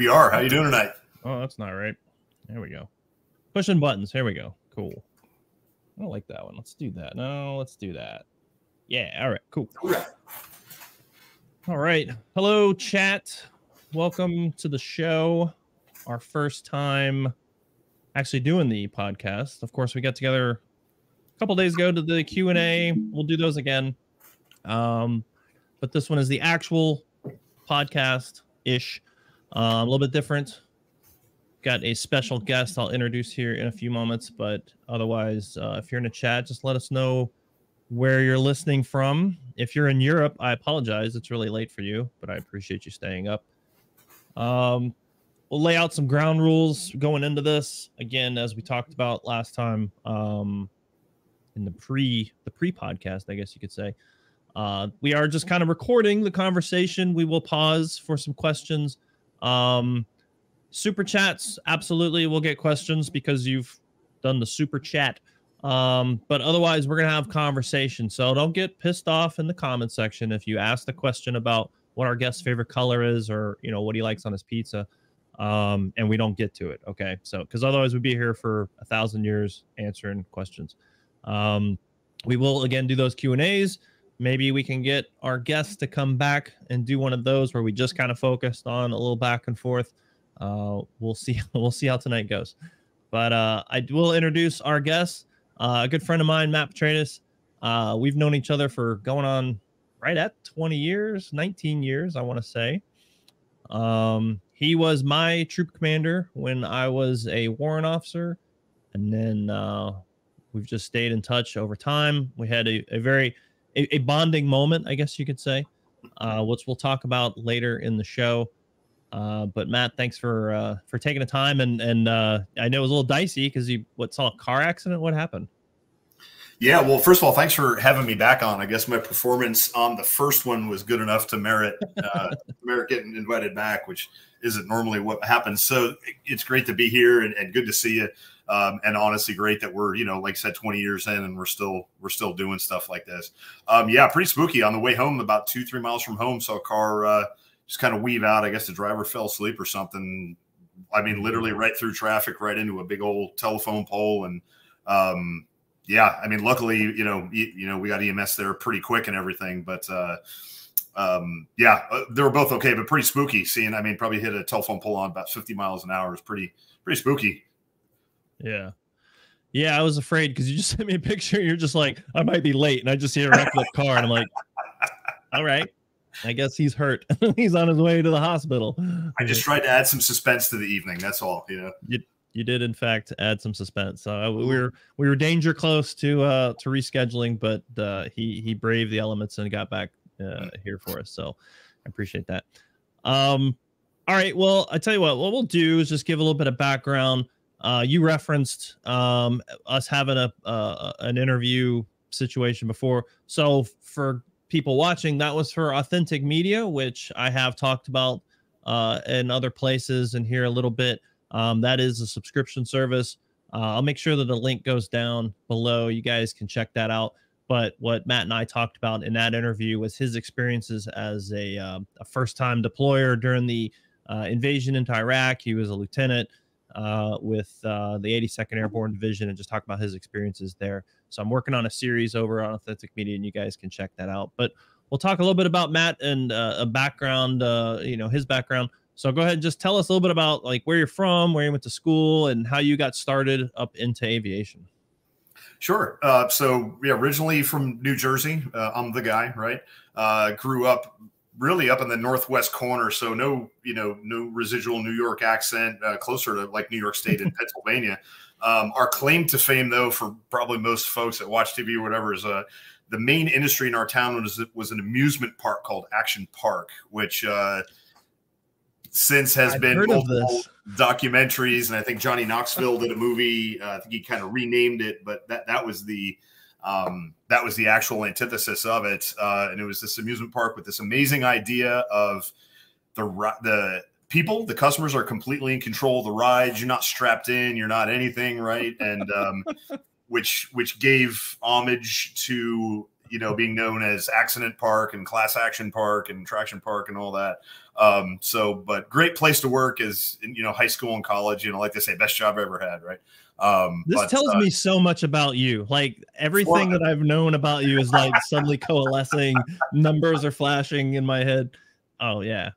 We are. How you doing tonight? Oh, that's not right. There we go. Pushing buttons. Here we go. Cool. I don't like that one. Let's do that. No, let's do that. Yeah. All right. Cool. All right. Hello, chat. Welcome to the show. Our first time actually doing the podcast. Of course, we got together a couple days ago to the Q and A. We'll do those again. Um, but this one is the actual podcast ish, uh, a little bit different. Got a special guest I'll introduce here in a few moments, but otherwise, uh, if you're in the chat, just let us know where you're listening from. If you're in Europe, I apologize. It's really late for you, but I appreciate you staying up. Um, we'll lay out some ground rules going into this again, as we talked about last time um, in the pre the pre podcast, I guess you could say. Uh, we are just kind of recording the conversation. We will pause for some questions. Um, super chats, absolutely, we'll get questions because you've done the super chat. Um, but otherwise, we're gonna have conversation. So don't get pissed off in the comment section if you ask the question about what our guest's favorite color is, or you know what he likes on his pizza, um, and we don't get to it. Okay, so because otherwise we'd be here for a thousand years answering questions. Um, we will again do those Q and A's maybe we can get our guests to come back and do one of those where we just kind of focused on a little back and forth. Uh, we'll see. We'll see how tonight goes. But uh, I will introduce our guest, uh, a good friend of mine, Matt Petraitis. Uh, we've known each other for going on right at 20 years, 19 years, I want to say. Um, he was my troop commander when I was a warrant officer, and then uh, we've just stayed in touch over time. We had a, a very a, a bonding moment, I guess you could say, uh, which we'll talk about later in the show. Uh, but Matt, thanks for uh, for taking the time, and and uh, I know it was a little dicey because you what saw a car accident. What happened? Yeah, well, first of all, thanks for having me back on. I guess my performance on the first one was good enough to merit uh, merit getting invited back, which isn't normally what happens. So it's great to be here and, and good to see you. Um, and honestly, great that we're you know like I said, 20 years in, and we're still we're still doing stuff like this. Um, yeah, pretty spooky. On the way home, about two three miles from home, saw a car uh, just kind of weave out. I guess the driver fell asleep or something. I mean, literally right through traffic, right into a big old telephone pole, and um, yeah, I mean, luckily, you know, you, you, know, we got EMS there pretty quick and everything, but uh, um, yeah, uh, they were both okay, but pretty spooky. Seeing, I mean, probably hit a telephone pole on about 50 miles an hour is pretty pretty spooky. Yeah. Yeah, I was afraid because you just sent me a picture. You're just like, I might be late, and I just see a wrecked up car, and I'm like, all right, I guess he's hurt. he's on his way to the hospital. I just tried to add some suspense to the evening. That's all. You know. You, you did in fact add some suspense. Uh, we were we were danger close to uh to rescheduling, but uh, he he braved the elements and got back uh, mm. here for us. So I appreciate that. Um, all right. Well, I tell you what. What we'll do is just give a little bit of background. Uh, you referenced um, us having a uh, an interview situation before. So for people watching, that was for Authentic Media, which I have talked about uh, in other places and here a little bit. Um, that is a subscription service. Uh, I'll make sure that the link goes down below. You guys can check that out. But what Matt and I talked about in that interview was his experiences as a, uh, a first time deployer during the uh, invasion into Iraq. He was a lieutenant uh, with uh, the 82nd Airborne Division and just talk about his experiences there. So I'm working on a series over on Authentic Media, and you guys can check that out. But we'll talk a little bit about Matt and uh, a background, uh, you know, his background. So go ahead and just tell us a little bit about like where you're from, where you went to school, and how you got started up into aviation. Sure. Uh, so yeah, originally from New Jersey. Uh, I'm the guy, right? grew up really up in the northwest corner, so no, you know, no residual New York accent, uh, closer to like New York State and Pennsylvania. Um, our claim to fame, though, for probably most folks that watch TV or whatever, is uh, the main industry in our town was was an amusement park called Action Park, which uh, since has I've been multiple documentaries, and I think Johnny Knoxville did a movie. Uh, I think he kind of renamed it, but that that was the um, that was the actual antithesis of it, uh, and it was this amusement park with this amazing idea of the the people, the customers are completely in control of the rides. You're not strapped in, you're not anything, right? And um, which which gave homage to you know, being known as Accident Park and Class Action Park and Traction Park and all that. Um, so, but great place to work is, you know, high school and college. You know, like they say, best job I ever had, right? Um, this but, tells uh, me so much about you. Like everything that I've known about you is like suddenly coalescing. Numbers are flashing in my head. Oh yeah,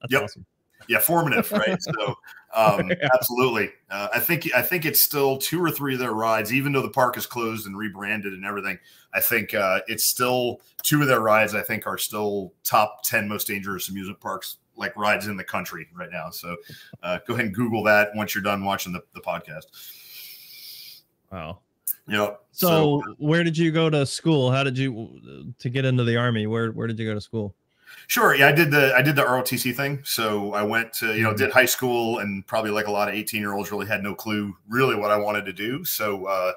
that's yep. awesome. Yeah, formative, right? so um, absolutely. Uh, I think I think it's still two or three of their rides, even though the park is closed and rebranded and everything. I think uh, it's still two of their rides. I think are still top ten most dangerous amusement parks like rides in the country right now. So uh, go ahead and Google that once you're done watching the, the podcast. Wow. Yeah. So, so, where did you go to school? How did you to get into the army? Where where did you go to school? Sure. Yeah, I did the I did the ROTC thing. So I went to you know did high school and probably like a lot of eighteen year olds really had no clue really what I wanted to do. So uh,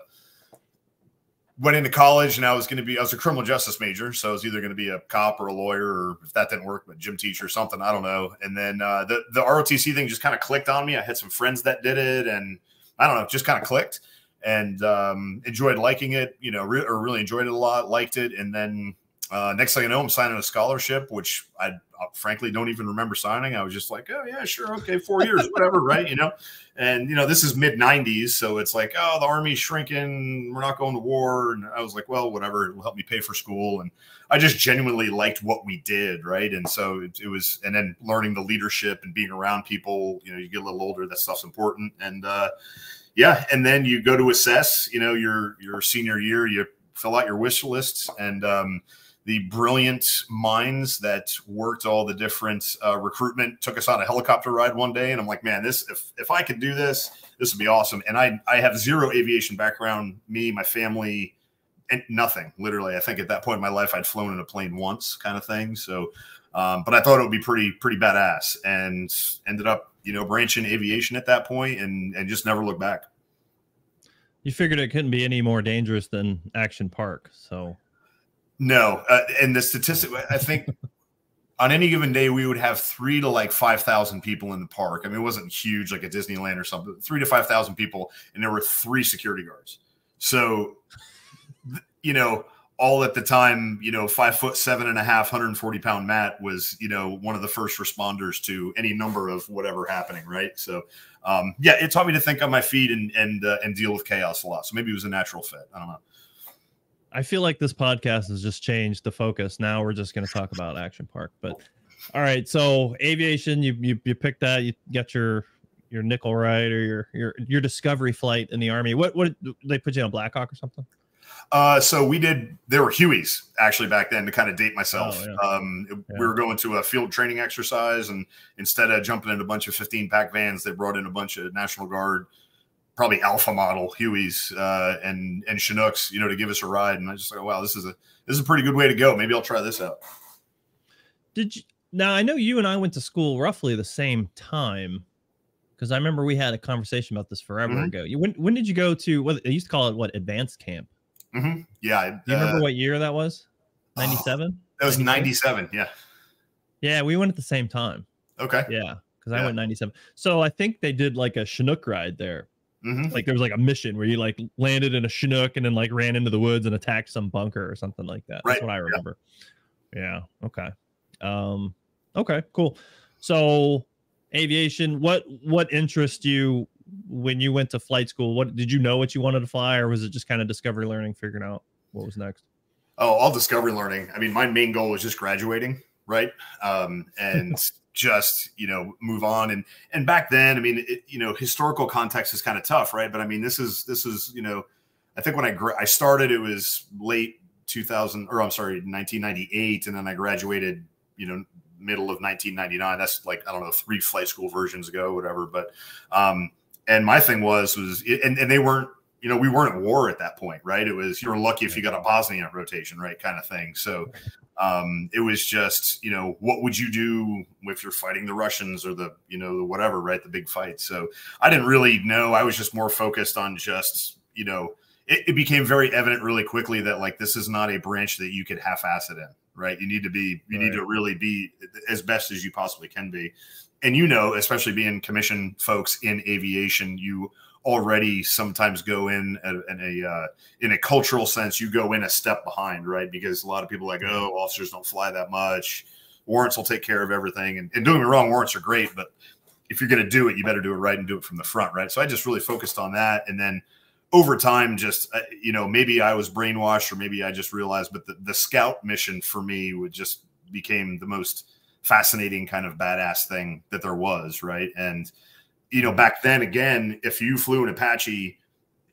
went into college and I was going to be I was a criminal justice major, so I was either going to be a cop or a lawyer or if that didn't work, but gym teacher or something. I don't know. And then uh, the the ROTC thing just kind of clicked on me. I had some friends that did it, and I don't know, just kind of clicked and um, enjoyed liking it. You know, re- or really enjoyed it a lot, liked it, and then uh, next thing I know, I'm signing a scholarship, which I uh, frankly don't even remember signing. I was just like, oh yeah, sure, okay, four years, whatever, right? You know, and you know, this is mid '90s, so it's like, oh, the army's shrinking, we're not going to war, and I was like, well, whatever, it'll help me pay for school, and I just genuinely liked what we did, right? And so it, it was, and then learning the leadership and being around people, you know, you get a little older, that stuff's important, and uh, yeah, and then you go to assess, you know, your your senior year, you fill out your wish lists, and um, the brilliant minds that worked all the different uh, recruitment took us on a helicopter ride one day and i'm like man this if, if i could do this this would be awesome. And i i have zero aviation background me my family and nothing literally. I think at that point in my life i'd flown in a plane once kind of thing so um, but i thought it would be pretty pretty badass and ended up you know branching aviation at that point and and just never looked back you figured it couldn't be any more dangerous than action park so no, uh, and the statistic, I think on any given day we would have three to like five thousand people in the park. I mean, it wasn't huge like a Disneyland or something. Three to five thousand people, and there were three security guards. So, you know, all at the time, you know, five foot seven and a half, 140 pound Matt was, you know, one of the first responders to any number of whatever happening, right? So, um, yeah, it taught me to think on my feet and and uh, and deal with chaos a lot. So maybe it was a natural fit. I don't know. I feel like this podcast has just changed the focus. Now we're just going to talk about Action Park. But all right, so aviation, you you, you picked that. You got your your nickel right or your your your discovery flight in the army. What what they put you on Blackhawk or something? Uh, so we did. There were Hueys actually back then to kind of date myself. Oh, yeah. Um, yeah. We were going to a field training exercise, and instead of jumping in a bunch of 15 pack vans, they brought in a bunch of National Guard probably alpha model Hueys uh, and and Chinooks, you know, to give us a ride. And I just like, wow, this is a this is a pretty good way to go. Maybe I'll try this out. Did you now? I know you and I went to school roughly the same time because I remember we had a conversation about this forever mm-hmm. ago. You when when did you go to what they used to call it? What advanced camp? Mm-hmm. Yeah. Do you uh, remember what year that was? Ninety seven. Oh, that was ninety seven. Yeah. Yeah, we went at the same time. Okay. Yeah, because yeah. I went ninety seven. So I think they did like a Chinook ride there Mm-hmm. Like there was like a mission where you like landed in a Chinook and then like ran into the woods and attacked some bunker or something like that. Right. That's what I remember. Yeah. yeah. Okay. Um. Okay. Cool. So, aviation. What what interests you when you went to flight school? What did you know what you wanted to fly, or was it just kind of discovery learning, figuring out what was next? Oh, all discovery learning. I mean, my main goal was just graduating, right? Um, and just you know move on and and back then i mean it, you know historical context is kind of tough right but i mean this is this is you know i think when i i started it was late 2000 or i'm sorry 1998 and then i graduated you know middle of 1999 that's like i don't know three flight school versions ago whatever but um and my thing was was and, and they weren't you know, we weren't at war at that point, right? It was you're lucky if you got a Bosnian rotation, right, kind of thing. So um, it was just, you know, what would you do if you're fighting the Russians or the, you know, the whatever, right, the big fight. So I didn't really know. I was just more focused on just, you know, it, it became very evident really quickly that like this is not a branch that you could half-ass it in, right? You need to be, you right. need to really be as best as you possibly can be. And you know, especially being commission folks in aviation, you already sometimes go in a, in a uh, in a cultural sense. You go in a step behind, right? Because a lot of people are like, oh, officers don't fly that much. Warrants will take care of everything. And, and don't get me wrong, warrants are great, but if you're going to do it, you better do it right and do it from the front, right? So I just really focused on that, and then over time, just uh, you know, maybe I was brainwashed, or maybe I just realized, but the, the scout mission for me would just became the most fascinating kind of badass thing that there was, right? And you know, back then, again, if you flew an Apache,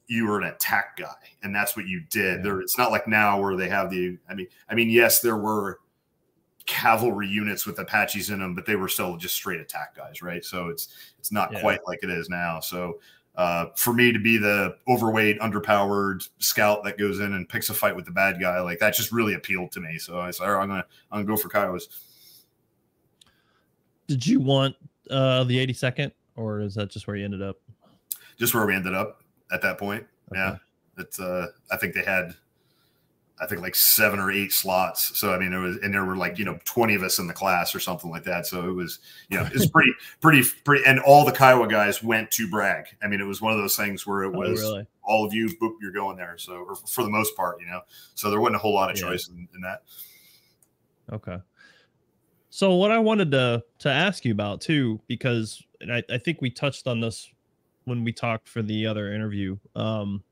you were an attack guy, and that's what you did. Yeah. There, it's not like now where they have the. I mean, I mean, yes, there were cavalry units with Apaches in them, but they were still just straight attack guys, right? So it's it's not yeah. quite like it is now. So uh, for me to be the overweight, underpowered scout that goes in and picks a fight with the bad guy, like that just really appealed to me. So I said, all right, I'm gonna I'm gonna go for Kiowas. Did you want uh, the 82nd, or is that just where you ended up? Just where we ended up at that point. Okay. Yeah, it's. Uh, I think they had I think like seven or eight slots. So I mean, there was, and there were like you know twenty of us in the class or something like that. So it was, you know, it's pretty, pretty, pretty. And all the Kiowa guys went to Bragg. I mean, it was one of those things where it oh, was oh, really? all of you, boop, you're going there. So or for the most part, you know, so there wasn't a whole lot of yeah. choice in, in that. Okay. So what I wanted to to ask you about too, because I, I think we touched on this when we talked for the other interview. Um,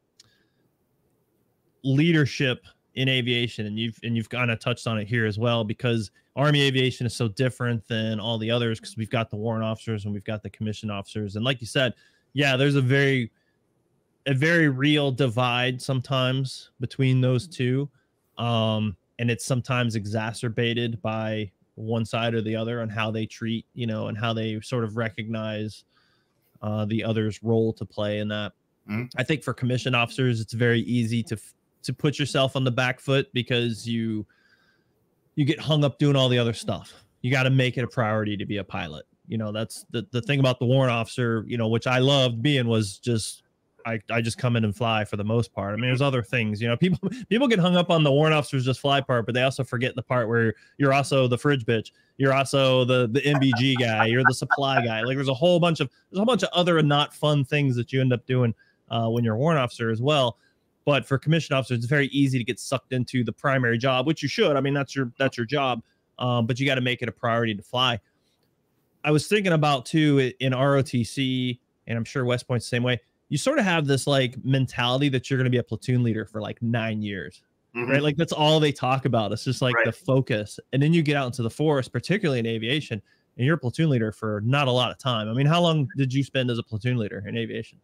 leadership in aviation and you've and you've kind of touched on it here as well because army aviation is so different than all the others because we've got the warrant officers and we've got the commission officers and like you said yeah there's a very a very real divide sometimes between those two um and it's sometimes exacerbated by one side or the other on how they treat you know and how they sort of recognize uh the other's role to play in that mm-hmm. i think for commission officers it's very easy to to put yourself on the back foot because you you get hung up doing all the other stuff. You got to make it a priority to be a pilot. You know, that's the the thing about the warrant officer, you know, which I loved being was just I, I just come in and fly for the most part. I mean, there's other things, you know, people people get hung up on the warrant officers just fly part, but they also forget the part where you're also the fridge bitch. You're also the the MBG guy. You're the supply guy. Like there's a whole bunch of there's a whole bunch of other not fun things that you end up doing uh, when you're a warrant officer as well. But for commission officers, it's very easy to get sucked into the primary job, which you should. I mean, that's your that's your job. Um, but you got to make it a priority to fly. I was thinking about too in ROTC, and I'm sure West Point's the same way. You sort of have this like mentality that you're going to be a platoon leader for like nine years, mm-hmm. right? Like that's all they talk about. It's just like right. the focus, and then you get out into the forest, particularly in aviation, and you're a platoon leader for not a lot of time. I mean, how long did you spend as a platoon leader in aviation?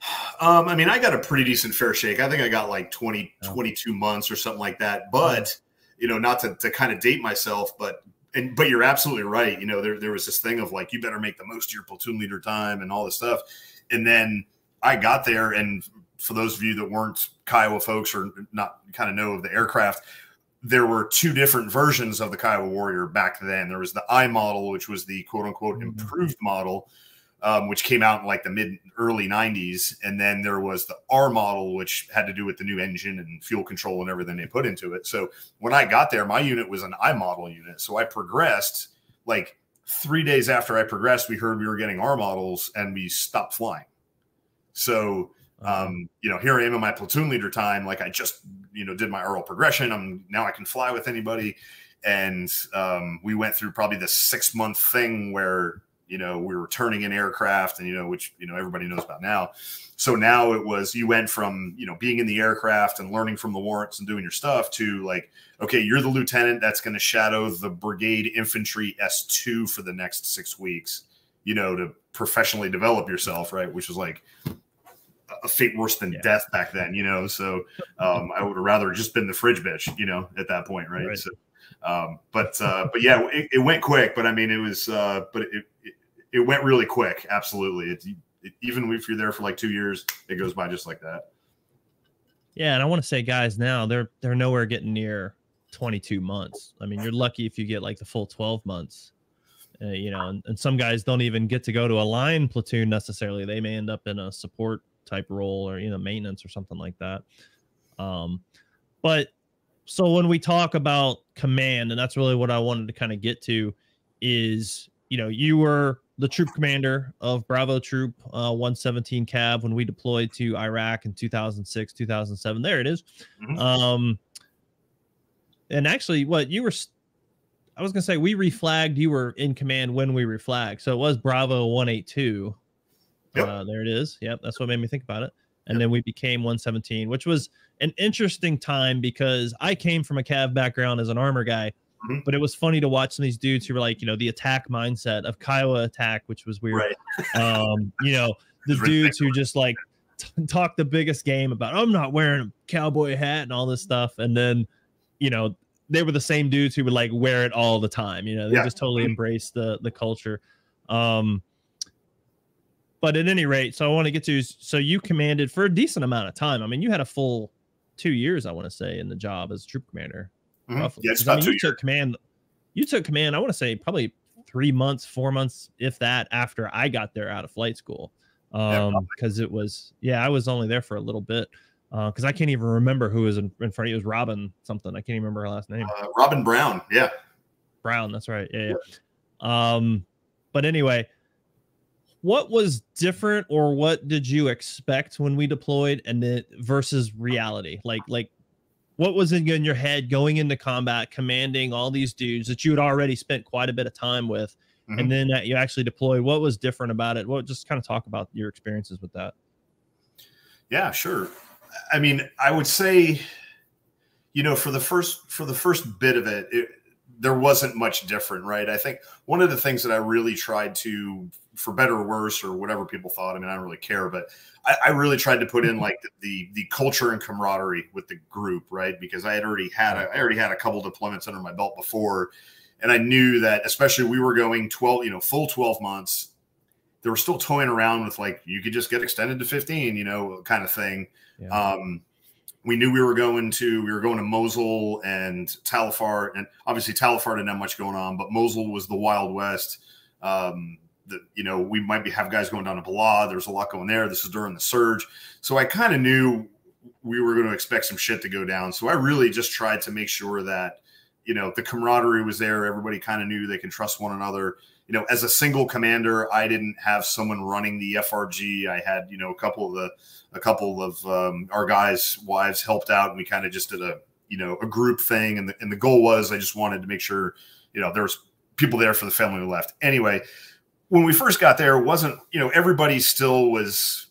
Um, I mean, I got a pretty decent fair shake. I think I got like 20, 22 months or something like that. But, you know, not to, to kind of date myself, but and but you're absolutely right. You know, there there was this thing of like you better make the most of your platoon leader time and all this stuff. And then I got there, and for those of you that weren't Kiowa folks or not kind of know of the aircraft, there were two different versions of the Kiowa Warrior back then. There was the I model, which was the quote unquote mm-hmm. improved model, um, which came out in like the mid early 90s. And then there was the R model, which had to do with the new engine and fuel control and everything they put into it. So when I got there, my unit was an I model unit. So I progressed like three days after I progressed, we heard we were getting R models and we stopped flying. So, um, you know, here I am in my platoon leader time. Like I just, you know, did my RL progression. I'm now I can fly with anybody. And um, we went through probably the six month thing where you know, we were turning in aircraft and, you know, which, you know, everybody knows about now. So now it was, you went from, you know, being in the aircraft and learning from the warrants and doing your stuff to like, okay, you're the lieutenant that's going to shadow the brigade infantry S2 for the next six weeks, you know, to professionally develop yourself, right? Which was like, a fate worse than yeah. death back then, you know. So um, I would have rather just been the fridge bitch, you know, at that point, right? right. So, um, but uh, but yeah, it, it, went quick. But I mean, it was, uh, but it, it, it went really quick. Absolutely. It's it, even if you're there for like two years, it goes by just like that. Yeah, and I want to say, guys, now they're they're nowhere getting near 22 months. I mean, you're lucky if you get like the full 12 months. Uh, you know, and, and some guys don't even get to go to a line platoon necessarily. They may end up in a support type role or you know maintenance or something like that. Um, but so when we talk about command, and that's really what I wanted to kind of get to, is you know you were the troop commander of Bravo Troop uh, 117 Cav when we deployed to Iraq in 2006, 2007. There it is. Mm-hmm. Um, and actually, what you were, I was gonna say, we reflagged. You were in command when we reflagged, so it was Bravo 182. Yep. Uh, there it is. Yep, that's what made me think about it. And yep. then we became 117, which was an interesting time because I came from a Cav background as an armor guy Mm-hmm. But it was funny to watch some of these dudes who were like, you know, the attack mindset of Kiowa attack, which was weird. Right. um, you know, the dudes who just like t- talk the biggest game about I'm not wearing a cowboy hat and all this stuff, and then, you know, they were the same dudes who would like wear it all the time. You know, they yeah. just totally mm-hmm. embraced the the culture. Um, but at any rate, so I want to get to so you commanded for a decent amount of time. I mean, you had a full two years, I want to say, in the job as troop commander. Mm-hmm. Roughly. Yeah, I mean, you took command. You took command. I want to say probably three months, four months, if that, after I got there out of flight school. Um, because yeah, it was yeah, I was only there for a little bit. Uh, because I can't even remember who was in, in front of you. It was Robin something. I can't even remember her last name. Uh, Robin Brown. Yeah. Brown. That's right. Yeah, yeah. Um, but anyway, what was different or what did you expect when we deployed and then versus reality? Like, like what was in your head going into combat, commanding all these dudes that you had already spent quite a bit of time with, mm-hmm. and then that you actually deploy? What was different about it? What just kind of talk about your experiences with that? Yeah, sure. I mean, I would say, you know, for the first for the first bit of it, it there wasn't much different, right? I think one of the things that I really tried to for better or worse or whatever people thought. I mean, I don't really care, but I, I really tried to put in mm-hmm. like the, the, the culture and camaraderie with the group, right? Because I had already had a, I already had a couple deployments under my belt before, and I knew that especially we were going twelve, you know, full twelve months. They were still toying around with like you could just get extended to fifteen, you know, kind of thing. Yeah. Um, we knew we were going to we were going to Mosul and Tal Afar, and obviously Tal Afar didn't have much going on, but Mosul was the Wild West. Um, that you know we might be have guys going down to Balad. There's a lot going there. This is during the surge, so I kind of knew we were going to expect some shit to go down. So I really just tried to make sure that you know the camaraderie was there. Everybody kind of knew they can trust one another. You know, as a single commander, I didn't have someone running the FRG. I had you know a couple of the a couple of um, our guys' wives helped out, and we kind of just did a you know a group thing. And the and the goal was I just wanted to make sure you know there was people there for the family who left. Anyway, when we first got there, it wasn't, you know, everybody still was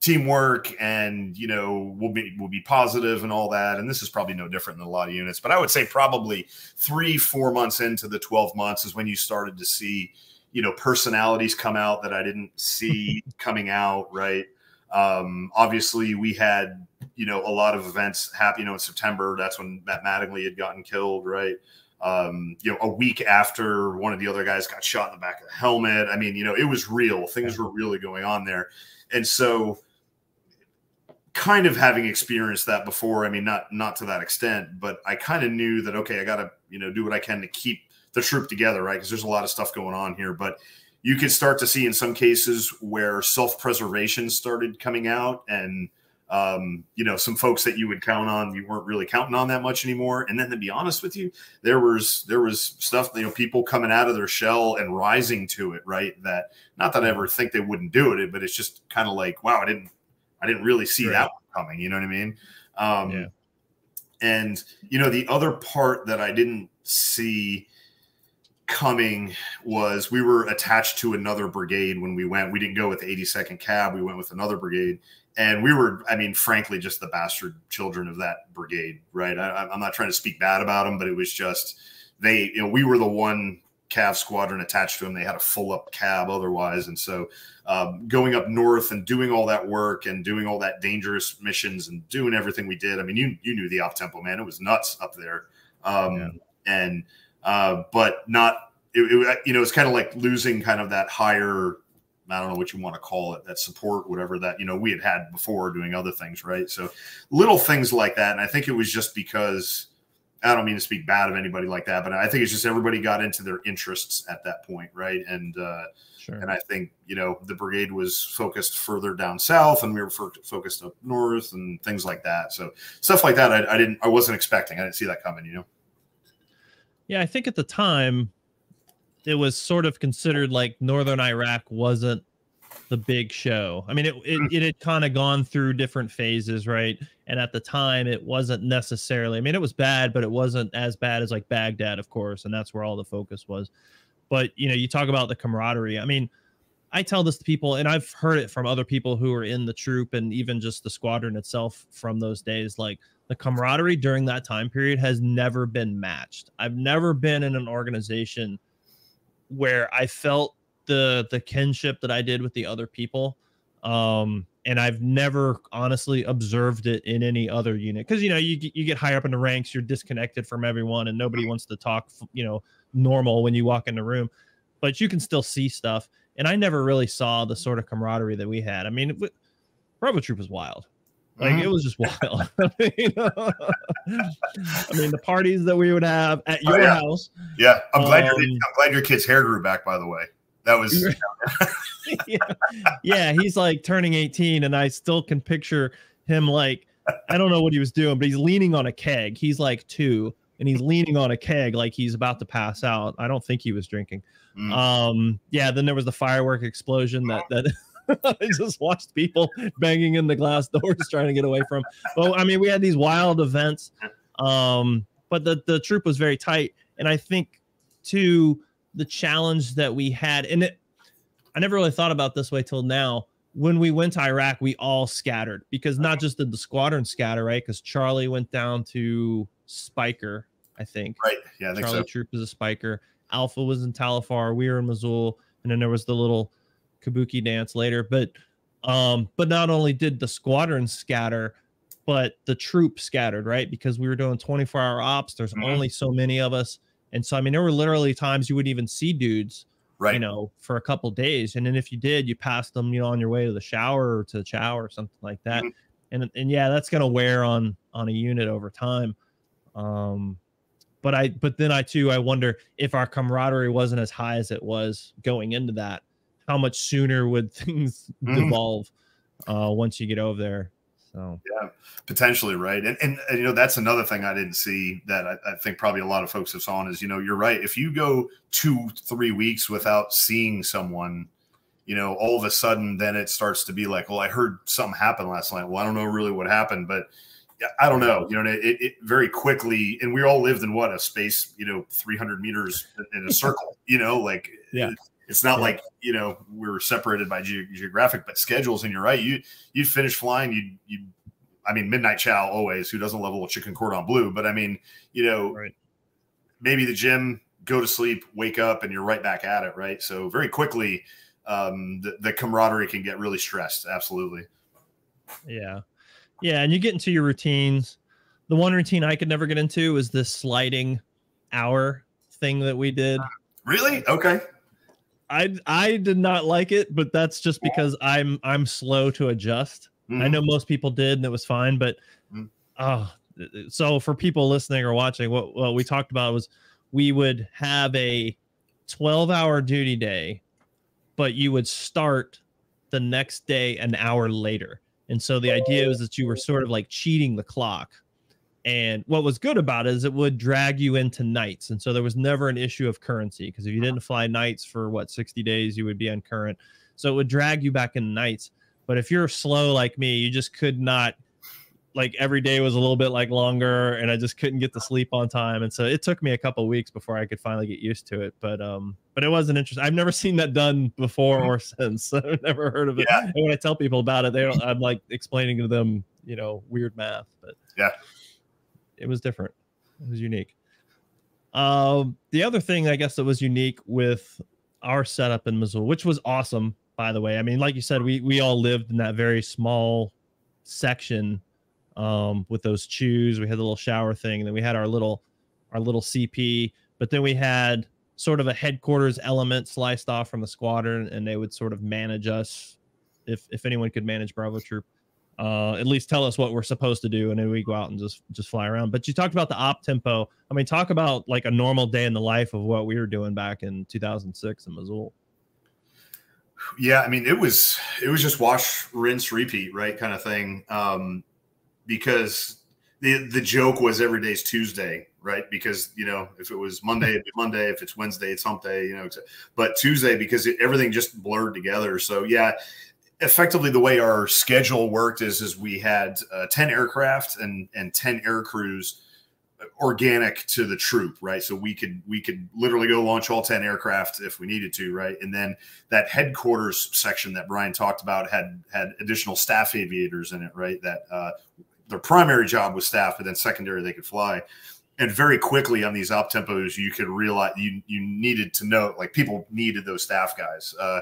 teamwork and, you know, we'll be, we'll be positive and all that. And this is probably no different than a lot of units, but I would say probably three, four months into the 12 months is when you started to see, you know, personalities come out that I didn't see coming out. Right. Um, obviously we had, you know, a lot of events happen, you know, in September, that's when Matt Mattingly had gotten killed. Right um, you know, a week after one of the other guys got shot in the back of the helmet. I mean, you know, it was real. Things were really going on there. And so kind of having experienced that before, I mean, not not to that extent, but I kind of knew that okay, I got to, you know, do what I can to keep the troop together, right? Because there's a lot of stuff going on here, but you could start to see in some cases where self-preservation started coming out and um, you know, some folks that you would count on, you weren't really counting on that much anymore. And then to be honest with you, there was there was stuff, you know, people coming out of their shell and rising to it, right? That not that I ever think they wouldn't do it, but it's just kind of like, wow, I didn't I didn't really see right. that coming. You know what I mean? Um, yeah. And you know, the other part that I didn't see coming was we were attached to another brigade when we went. We didn't go with the 82nd Cab. We went with another brigade, and we were, I mean, frankly, just the bastard children of that brigade, right? I, am not trying to speak bad about them, but it was just they, you know, we were the one Cav squadron attached to them. They had a full up cab otherwise, and so um, going up north and doing all that work and doing all that dangerous missions and doing everything we did. I mean, you you knew the op tempo, man. It was nuts up there, um, yeah. and uh, but not. It, it, you know, it's kind of like losing kind of that higher I don't know what you want to call it, that support, whatever that, you know, we had had before doing other things, right? So little things like that. And I think it was just because I don't mean to speak bad of anybody like that, but I think it's just everybody got into their interests at that point, right? And, uh, sure. and I think, you know, the brigade was focused further down south and we were focused up north and things like that. So stuff like that, I, I didn't, I wasn't expecting. I didn't see that coming, you know? Yeah, I think at the time, it was sort of considered like northern Iraq wasn't the big show. I mean, it it, it had kind of gone through different phases, right? And at the time, it wasn't necessarily. I mean, it was bad, but it wasn't as bad as like Baghdad, of course, and that's where all the focus was. But you know, you talk about the camaraderie. I mean, I tell this to people, and I've heard it from other people who are in the troop and even just the squadron itself from those days. Like the camaraderie during that time period has never been matched. I've never been in an organization where I felt the the kinship that I did with the other people. Um, and I've never honestly observed it in any other unit because you know you you get higher up in the ranks, you're disconnected from everyone, and nobody wants to talk, you know, normal when you walk in the room, but you can still see stuff. And I never really saw the sort of camaraderie that we had. I mean, Bravo Troop was wild. Like mm-hmm. it was just wild. I, mean, I mean, the parties that we would have at oh, your oh, yeah. house. Yeah, I'm glad um, your I'm glad your kid's hair grew back. By the way, that was. yeah. yeah, he's like turning 18, and I still can picture him like I don't know what he was doing, but he's leaning on a keg. He's like two, and he's leaning on a keg like he's about to pass out. I don't think he was drinking. Mm. Um, yeah. Then there was the firework explosion that that. I just watched people banging in the glass doors trying to get away from. Well, I mean, we had these wild events, um, but the the troop was very tight, and I think to the challenge that we had, and it, I never really thought about this way till now. When we went to Iraq, we all scattered because not just did the squadron scatter, right? Because Charlie went down to Speicher, I think. Right. Yeah, I think Charlie so. Troop is a Speicher. Alpha was in Tal Afar. We were in Mosul, and then there was the little kabuki dance later. But um, but not only did the squadron scatter, but the troop scattered, right? Because we were doing 24 hour ops. There's mm-hmm. only so many of us. And so I mean there were literally times you wouldn't even see dudes, right? You know, for a couple days. And then if you did, you passed them, you know, on your way to the shower or to the chow or something like that. Mm-hmm. And and yeah, that's gonna wear on on a unit over time. Um but I but then I too I wonder if our camaraderie wasn't as high as it was going into that how much sooner would things mm. evolve uh, once you get over there. So yeah, potentially right. And, and, and you know that's another thing I didn't see that I, I, think probably a lot of folks have saw is you know you're right. If you go two three weeks without seeing someone, you know all of a sudden then it starts to be like, well, I heard something happen last night. Well, I don't know really what happened, but I don't know. You know, it, it, very quickly, and we all lived in what a space, you know, 300 meters in a circle. You know, like yeah. It's not yeah. like you know we are separated by ge- geographic, but schedules. And you're right. You you'd finish flying. You you. I mean, midnight chow always. Who doesn't love a little chicken cordon bleu? But I mean, you know, right. maybe the gym, go to sleep, wake up, and you're right back at it. Right. So very quickly, um, the, the camaraderie can get really stressed. Absolutely. Yeah, yeah, and you get into your routines. The one routine I could never get into is this sliding hour thing that we did. Really? Okay. I I did not like it, but that's just because I'm I'm slow to adjust. Mm-hmm. I know most people did and it was fine, but mm-hmm. oh, so for people listening or watching, what what we talked about was we would have a 12 hour duty day, but you would start the next day an hour later. And so the idea was that you were sort of like cheating the clock. And what was good about it is it would drag you into nights. And so there was never an issue of currency because if you didn't fly nights for what 60 days, you would be on current. So it would drag you back in nights. But if you're slow like me, you just could not like every day was a little bit like longer and I just couldn't get to sleep on time. And so it took me a couple weeks before I could finally get used to it. But um but it was an interesting I've never seen that done before or since. I've never heard of it. Yeah. And when I tell people about it, they don't I'm like explaining to them, you know, weird math. But yeah it was different. It was unique. Um, the other thing I guess that was unique with our setup in Mosul, which was awesome, by the way. I mean, like you said, we we all lived in that very small section um, with those CHUs. We had the little shower thing, and then we had our little our little CP, but then we had sort of a headquarters element sliced off from the squadron, and they would sort of manage us if if anyone could manage Bravo Troop uh, at least tell us what we're supposed to do, and then we go out and just just fly around. But you talked about the op tempo. I mean, talk about like a normal day in the life of what we were doing back in 2006 in Mosul. Yeah, I mean, it was it was just wash, rinse, repeat, right, kind of thing. Um, because the the joke was every day's Tuesday, right? Because you know, if it was Monday, it'd be Monday. If it's Wednesday, it's Hump Day. You know, but Tuesday because it, everything just blurred together. So yeah, effectively the way our schedule worked is is we had uh, 10 aircraft and and 10 air crews organic to the troop right? So we could we could literally go launch all 10 aircraft if we needed to right? And then that headquarters section that brian talked about had had additional staff aviators in it right? That uh, their primary job was staff but then secondary they could fly. And very quickly on these op tempos you could realize you you needed to know like people needed those staff guys. Uh,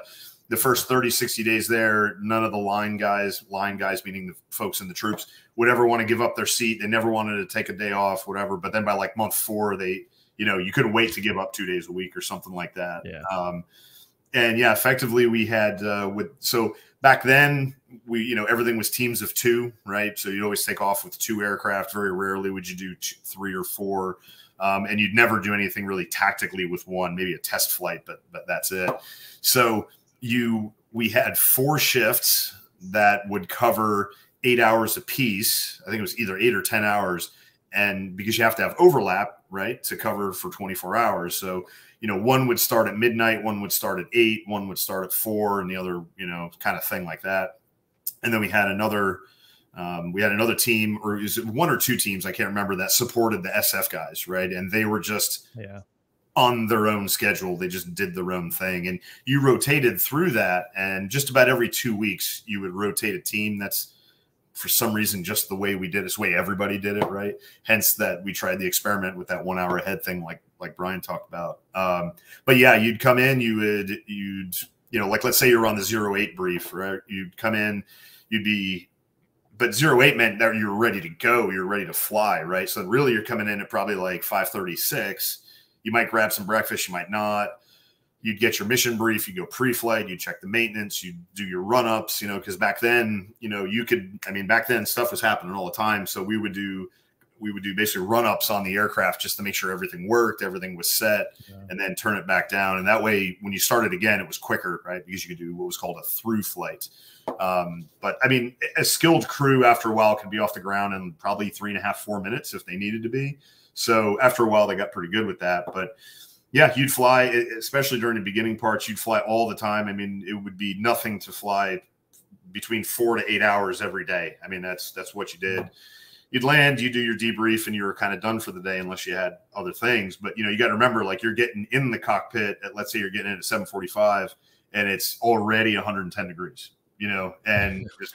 the first 30, 60 days there, none of the line guys, line guys meaning the folks in the troops, would ever want to give up their seat. They never wanted to take a day off, whatever. But then by like month four, they, you know, you couldn't wait to give up two days a week or something like that. Yeah. Um, and yeah, effectively we had uh, with so back then we you know everything was teams of two, right? So you'd always take off with two aircraft. Very rarely would you do two, three or four, um, and you'd never do anything really tactically with one, maybe a test flight, but but that's it. So you we had four shifts that would cover eight hours a piece. I think it was either eight or 10 hours. And because you have to have overlap, right, to cover for 24 hours. So, you know, one would start at midnight, one would start at eight, one would start at four, and the other, you know, kind of thing like that. And then we had another, um, we had another team, or is it one or two teams? I can't remember that supported the SF guys, right? And they were just, yeah on their own schedule. They just did their own thing. And you rotated through that. And just about every two weeks, you would rotate a team. That's for some reason just the way we did it. It's the way everybody did it, right? Hence that we tried the experiment with that one hour ahead thing, like like Brian talked about. Um, but yeah, you'd come in, you would you'd you know, like let's say you're on the zero eight brief, right? You'd come in, you'd be but zero eight meant that you're ready to go, you're ready to fly, right? So really you're coming in at probably like 536 you might grab some breakfast, you might not. You'd get your mission brief, you go pre-flight, you check the maintenance, you do your run-ups, you know, because back then, you know, you could, I mean, back then stuff was happening all the time. So we would do we would do basically run-ups on the aircraft just to make sure everything worked, everything was set, yeah. and then turn it back down. And that way, when you started again, it was quicker, right? Because you could do what was called a through flight. Um, but I mean, a skilled crew after a while can be off the ground in probably three and a half, four minutes if they needed to be. So after a while, they got pretty good with that. But yeah, you'd fly, especially during the beginning parts, you'd fly all the time. I mean, it would be nothing to fly between four to eight hours every day. I mean, that's that's what you did. You'd land, you do your debrief, and you were kind of done for the day unless you had other things. But you know, you got to remember, like you're getting in the cockpit at let's say you're getting in at 745 and it's already 110 degrees you know, and just,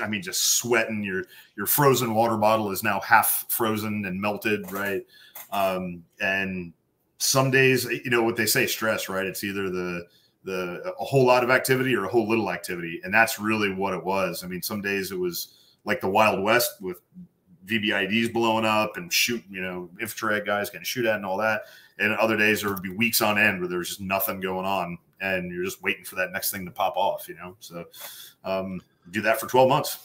I mean, just sweating. Your your frozen water bottle is now half frozen and melted, right? Um, and some days, you know, what they say, stress, right? It's either the the a whole lot of activity or a whole little activity, and that's really what it was. I mean, some days it was like the Wild West with VBIEDs blowing up and shoot, you know, infantry guys getting shoot at and all that. And other days there would be weeks on end where there's just nothing going on and you're just waiting for that next thing to pop off, you know? So um, do that for 12 months.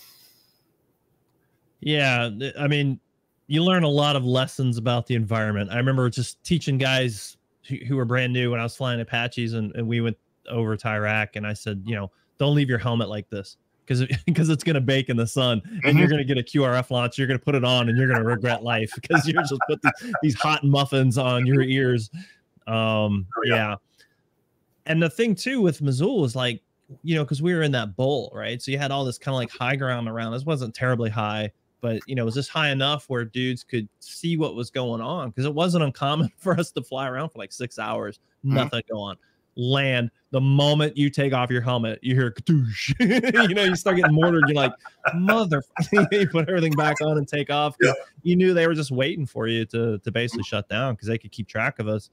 Yeah. I mean, you learn a lot of lessons about the environment. I remember just teaching guys who, who were brand new when I was flying Apaches and, and we went over to Iraq and I said, you know, don't leave your helmet like this because because it's going to bake in the sun and mm-hmm. you're going to get a QRF launch. You're going to put it on and you're going to regret life because you're just put these, these, hot muffins on your ears. Um, oh, yeah. yeah. And the thing too with Mosul is like, you know, because we were in that bowl, right? So you had all this kind of like high ground around. This wasn't terribly high, but you know, was this high enough where dudes could see what was going on because it wasn't uncommon for us to fly around for like six hours, mm-hmm. nothing going on land. The moment you take off your helmet, you hear katoosh. you know, you start getting mortared. You're like, mother. you put everything back on and take off. Yeah. You knew they were just waiting for you to to basically shut down because they could keep track of us.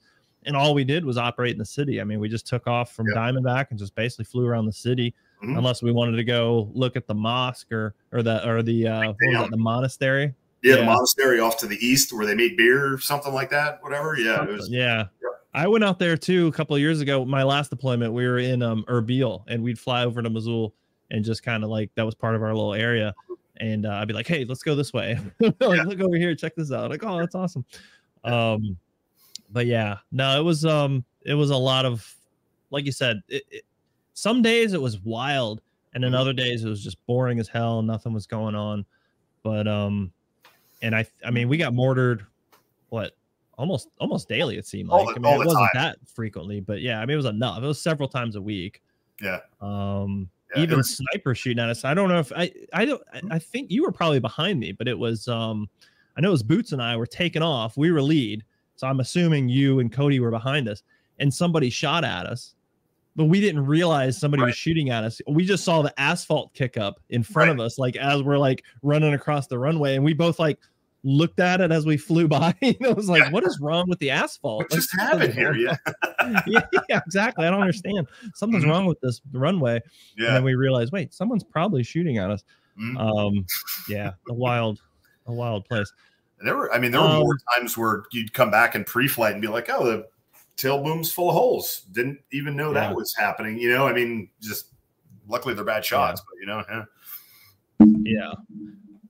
And all we did was operate in the city. I mean, we just took off from yeah. Diamondback and just basically flew around the city, mm-hmm. unless we wanted to go look at the mosque or or the or the uh, what was that, the monastery. Yeah, yeah, the monastery off to the east where they made beer or something like that. Whatever. Yeah, it was. Yeah. I went out there too a couple of years ago. My last deployment, we were in um, Erbil, and we'd fly over to Mosul and just kind of like that was part of our little area. And uh, I'd be like, "Hey, let's go this way. like, yeah. look over here, check this out." Like, "Oh, that's awesome." Um, but yeah, no, it was um, it was a lot of, like you said, it, it, some days it was wild, and then mm-hmm. other days it was just boring as hell. Nothing was going on. But um, and I, I mean, we got mortared, what almost almost daily. It seemed like the, I mean, it wasn't time. that frequently, but yeah, I mean, it was enough. It was several times a week. Yeah. Um, Yeah, even was- sniper shooting at us. I don't know if I I don't I- I think you were probably behind me, but it was um I know it was Boots and I were taking off. We were lead, so I'm assuming you and Cody were behind us, and somebody shot at us, but we didn't realize somebody was shooting at us. We just saw the asphalt kick up in front of us, like as we're like running across the runway, and we both like looked at it as we flew by. and it was like, Yeah. what is wrong with the asphalt? What just happened here? Yeah. yeah, yeah, exactly. I don't understand. Something's Mhm. wrong with this runway. And Yeah. then we realized, wait, someone's probably shooting at us. Mhm. Um, yeah, a wild, a wild place. There were, I mean, there were Um, more times where you'd come back in pre-flight and be like, "Oh, the tail boom's full of holes." Didn't even know Yeah. that was happening. You know, I mean, just luckily they're bad shots, but you know, yeah. Yeah.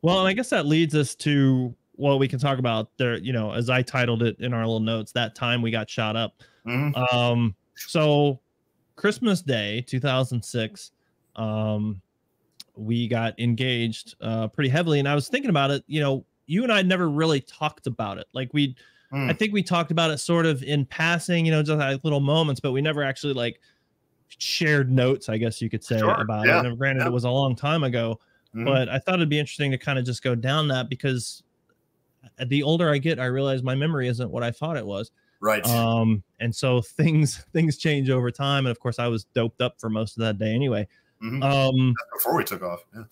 Well, and I guess that leads us to what we can talk about there. You know, as I titled it in our little notes, that time we got shot up. Mhm. Um, so Christmas Day, 2006, um, we got engaged uh, pretty heavily, and I was thinking about it. You know, you and I never really talked about it. Like we, Mm. I think we talked about it sort of in passing. You know, just like little moments, but we never actually like shared notes. I guess you could say Sure, about yeah, it. And granted, yeah. it was a long time ago, Mhm. but I thought it'd be interesting to kind of just go down that because the older I get, I realize my memory isn't what I thought it was right. um and so things things change over time and of course i was doped up for most of that day anyway Mhm. um Before we took off, yeah.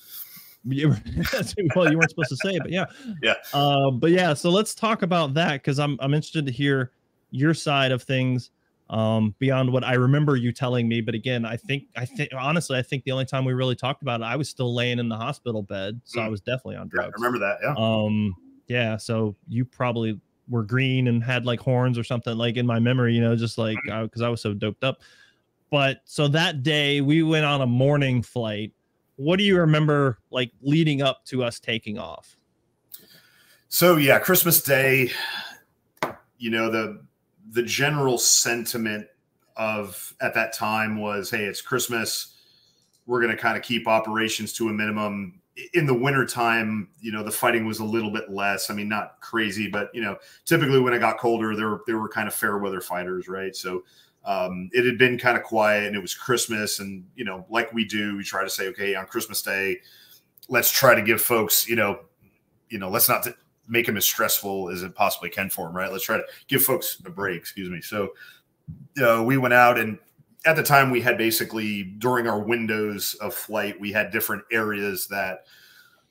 you- well you weren't supposed to say it but yeah Yeah. uh, but yeah so let's talk about that because i'm i'm interested to hear your side of things um beyond what i remember you telling me but again i think i think honestly i think the only time we really talked about it i was still laying in the hospital bed so i Mm. was definitely on yeah. I drugs remember that. Yeah. um yeah so you probably were green and had like horns or something like in my memory you know just like mm-hmm. because i was so doped up but so that day we went on a morning flight what do you remember like leading up to us taking off So yeah, Christmas Day, you know, the the general sentiment of at that time was, hey, it's Christmas. We're going to kind of keep operations to a minimum. In the wintertime, you know, the fighting was a little bit less. I mean, not crazy, but you know, typically when it got colder, there were there were kind of fair weather fighters, right? So um, it had been kind of quiet and it was Christmas, and you know, like we do, we try to say, okay, on Christmas Day, let's try to give folks, you know, you know, let's not make them as stressful as it possibly can for them, right? Let's try to give folks a break. Excuse me. So uh, we went out, and at the time, we had basically during our windows of flight, we had different areas that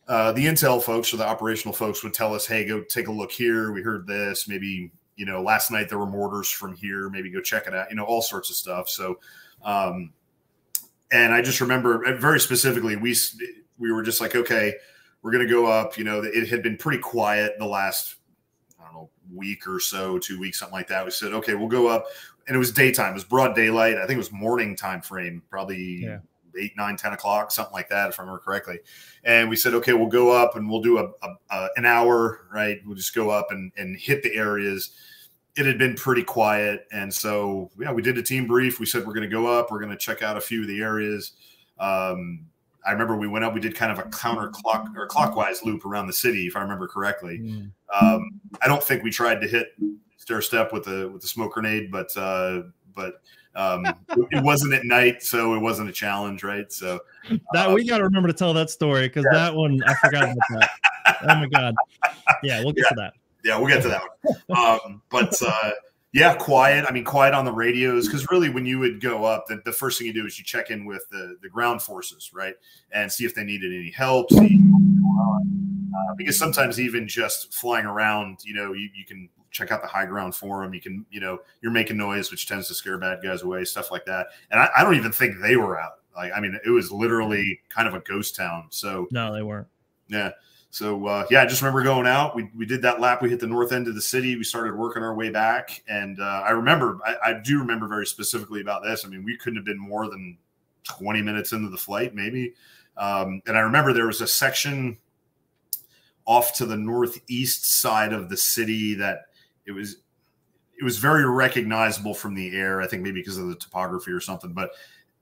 uh, the intel folks or the operational folks would tell us, "Hey, go take a look here. We heard this. Maybe you know, last night there were mortars from here. Maybe go check it out. You know, all sorts of stuff." So. Um, and I just remember very specifically, we we were just like, okay, we're going to go up. You know, it had been pretty quiet the last, I don't know, week or so, two weeks, something like that. We said, okay, we'll go up. And it was daytime, it was broad daylight. I think it was morning time frame, probably Yeah. eight, nine, ten o'clock, something like that, if I remember correctly. And we said, okay, we'll go up and we'll do a, a, a an hour, right? We'll just go up and, and hit the areas. It had been pretty quiet. And so, yeah, we did a team brief. We said, we're going to go up, we're going to check out a few of the areas. Um, I remember we went up, we did kind of a counter clock or clockwise loop around the city, if I remember correctly. Um, I don't think we tried to hit stair step with the with the smoke grenade, but uh, but um, it wasn't at night, so it wasn't a challenge, right? So that uh, we got to remember to tell that story because yeah. that one i forgot about that oh my god yeah we'll get to that yeah, we'll get to that one. Um, but uh, yeah, quiet. I mean, quiet on the radios because really, when you would go up, the, the first thing you do is you check in with the the ground forces, right, and see if they needed any help. See what's going on. Uh, because sometimes even just flying around, you know, you, you can check out the high ground forum. You can, you know, you're making noise, which tends to scare bad guys away, stuff like that. And I, I don't even think they were out. Like, I mean, it was literally kind of a ghost town. So no they weren't yeah. So uh, yeah, I just remember going out. We, we did that lap. We hit the north end of the city. We started working our way back, and uh, I remember. I, I do remember very specifically about this. I mean, we couldn't have been more than twenty minutes into the flight, maybe. Um, and I remember there was a section off to the northeast side of the city that it was it was very recognizable from the air. I think maybe because of the topography or something, but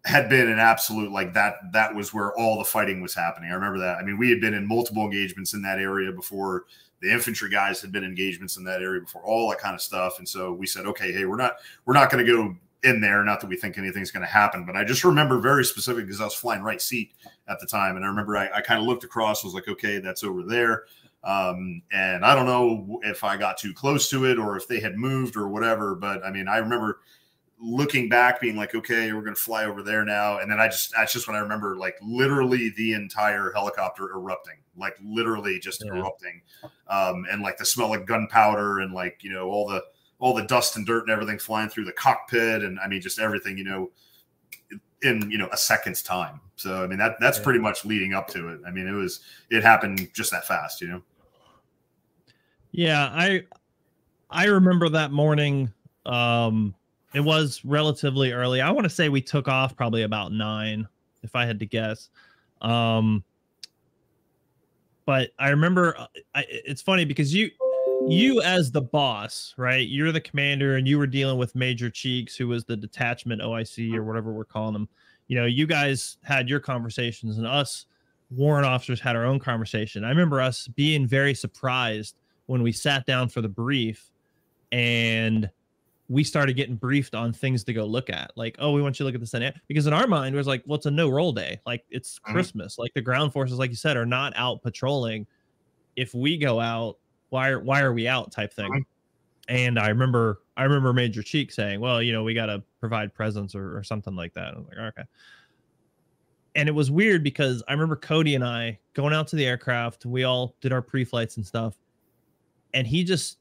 had been an absolute like that that was where all the fighting was happening. I remember that. I mean we had been in multiple engagements in that area before. The infantry guys had been engagements in that area before all that kind of stuff. And so we said okay hey we're not we're not going to go in there. Not that we think anything's going to happen. But i just remember very specific because i was flying right seat at the time. And i remember i, I kind of looked across was like okay that's over there um, and i don't know if i got too close to it or if they had moved or whatever but i mean i remember looking back, being like, okay, we're going to fly over there now. And then I just, that's just when I remember like literally the entire helicopter erupting, like literally just yeah. erupting. Um, and like the smell of gunpowder and like, you know, all the, all the dust and dirt and everything flying through the cockpit. And I mean, just everything, you know, in, you know, a second's time. So, I mean, that, that's yeah. pretty much leading up to it. I mean, it was, it happened just that fast, you know? Yeah. I, I remember that morning, um, it was relatively early. I want to say we took off probably about nine, if I had to guess. Um, but I remember uh, I, it's funny because you, you as the boss, right? You're the commander, and you were dealing with Major Cheeks, who was the detachment OIC or whatever we're calling them. You know, you guys had your conversations, and us warrant officers had our own conversation. I remember us being very surprised when we sat down for the brief, and we started getting briefed on things to go look at. Like, oh, we want you to look at the Senate because in our mind it was like, well, it's a no roll day. Like it's mm-hmm. Christmas. Like the ground forces, like you said, are not out patrolling. If we go out, why are why are we out? Type thing. Mm-hmm. And I remember I remember Major Cheek saying, well, you know, we got to provide presence or, or something like that. I was like, okay. And it was weird because I remember Cody and I going out to the aircraft. We all did our pre-flights and stuff. And he just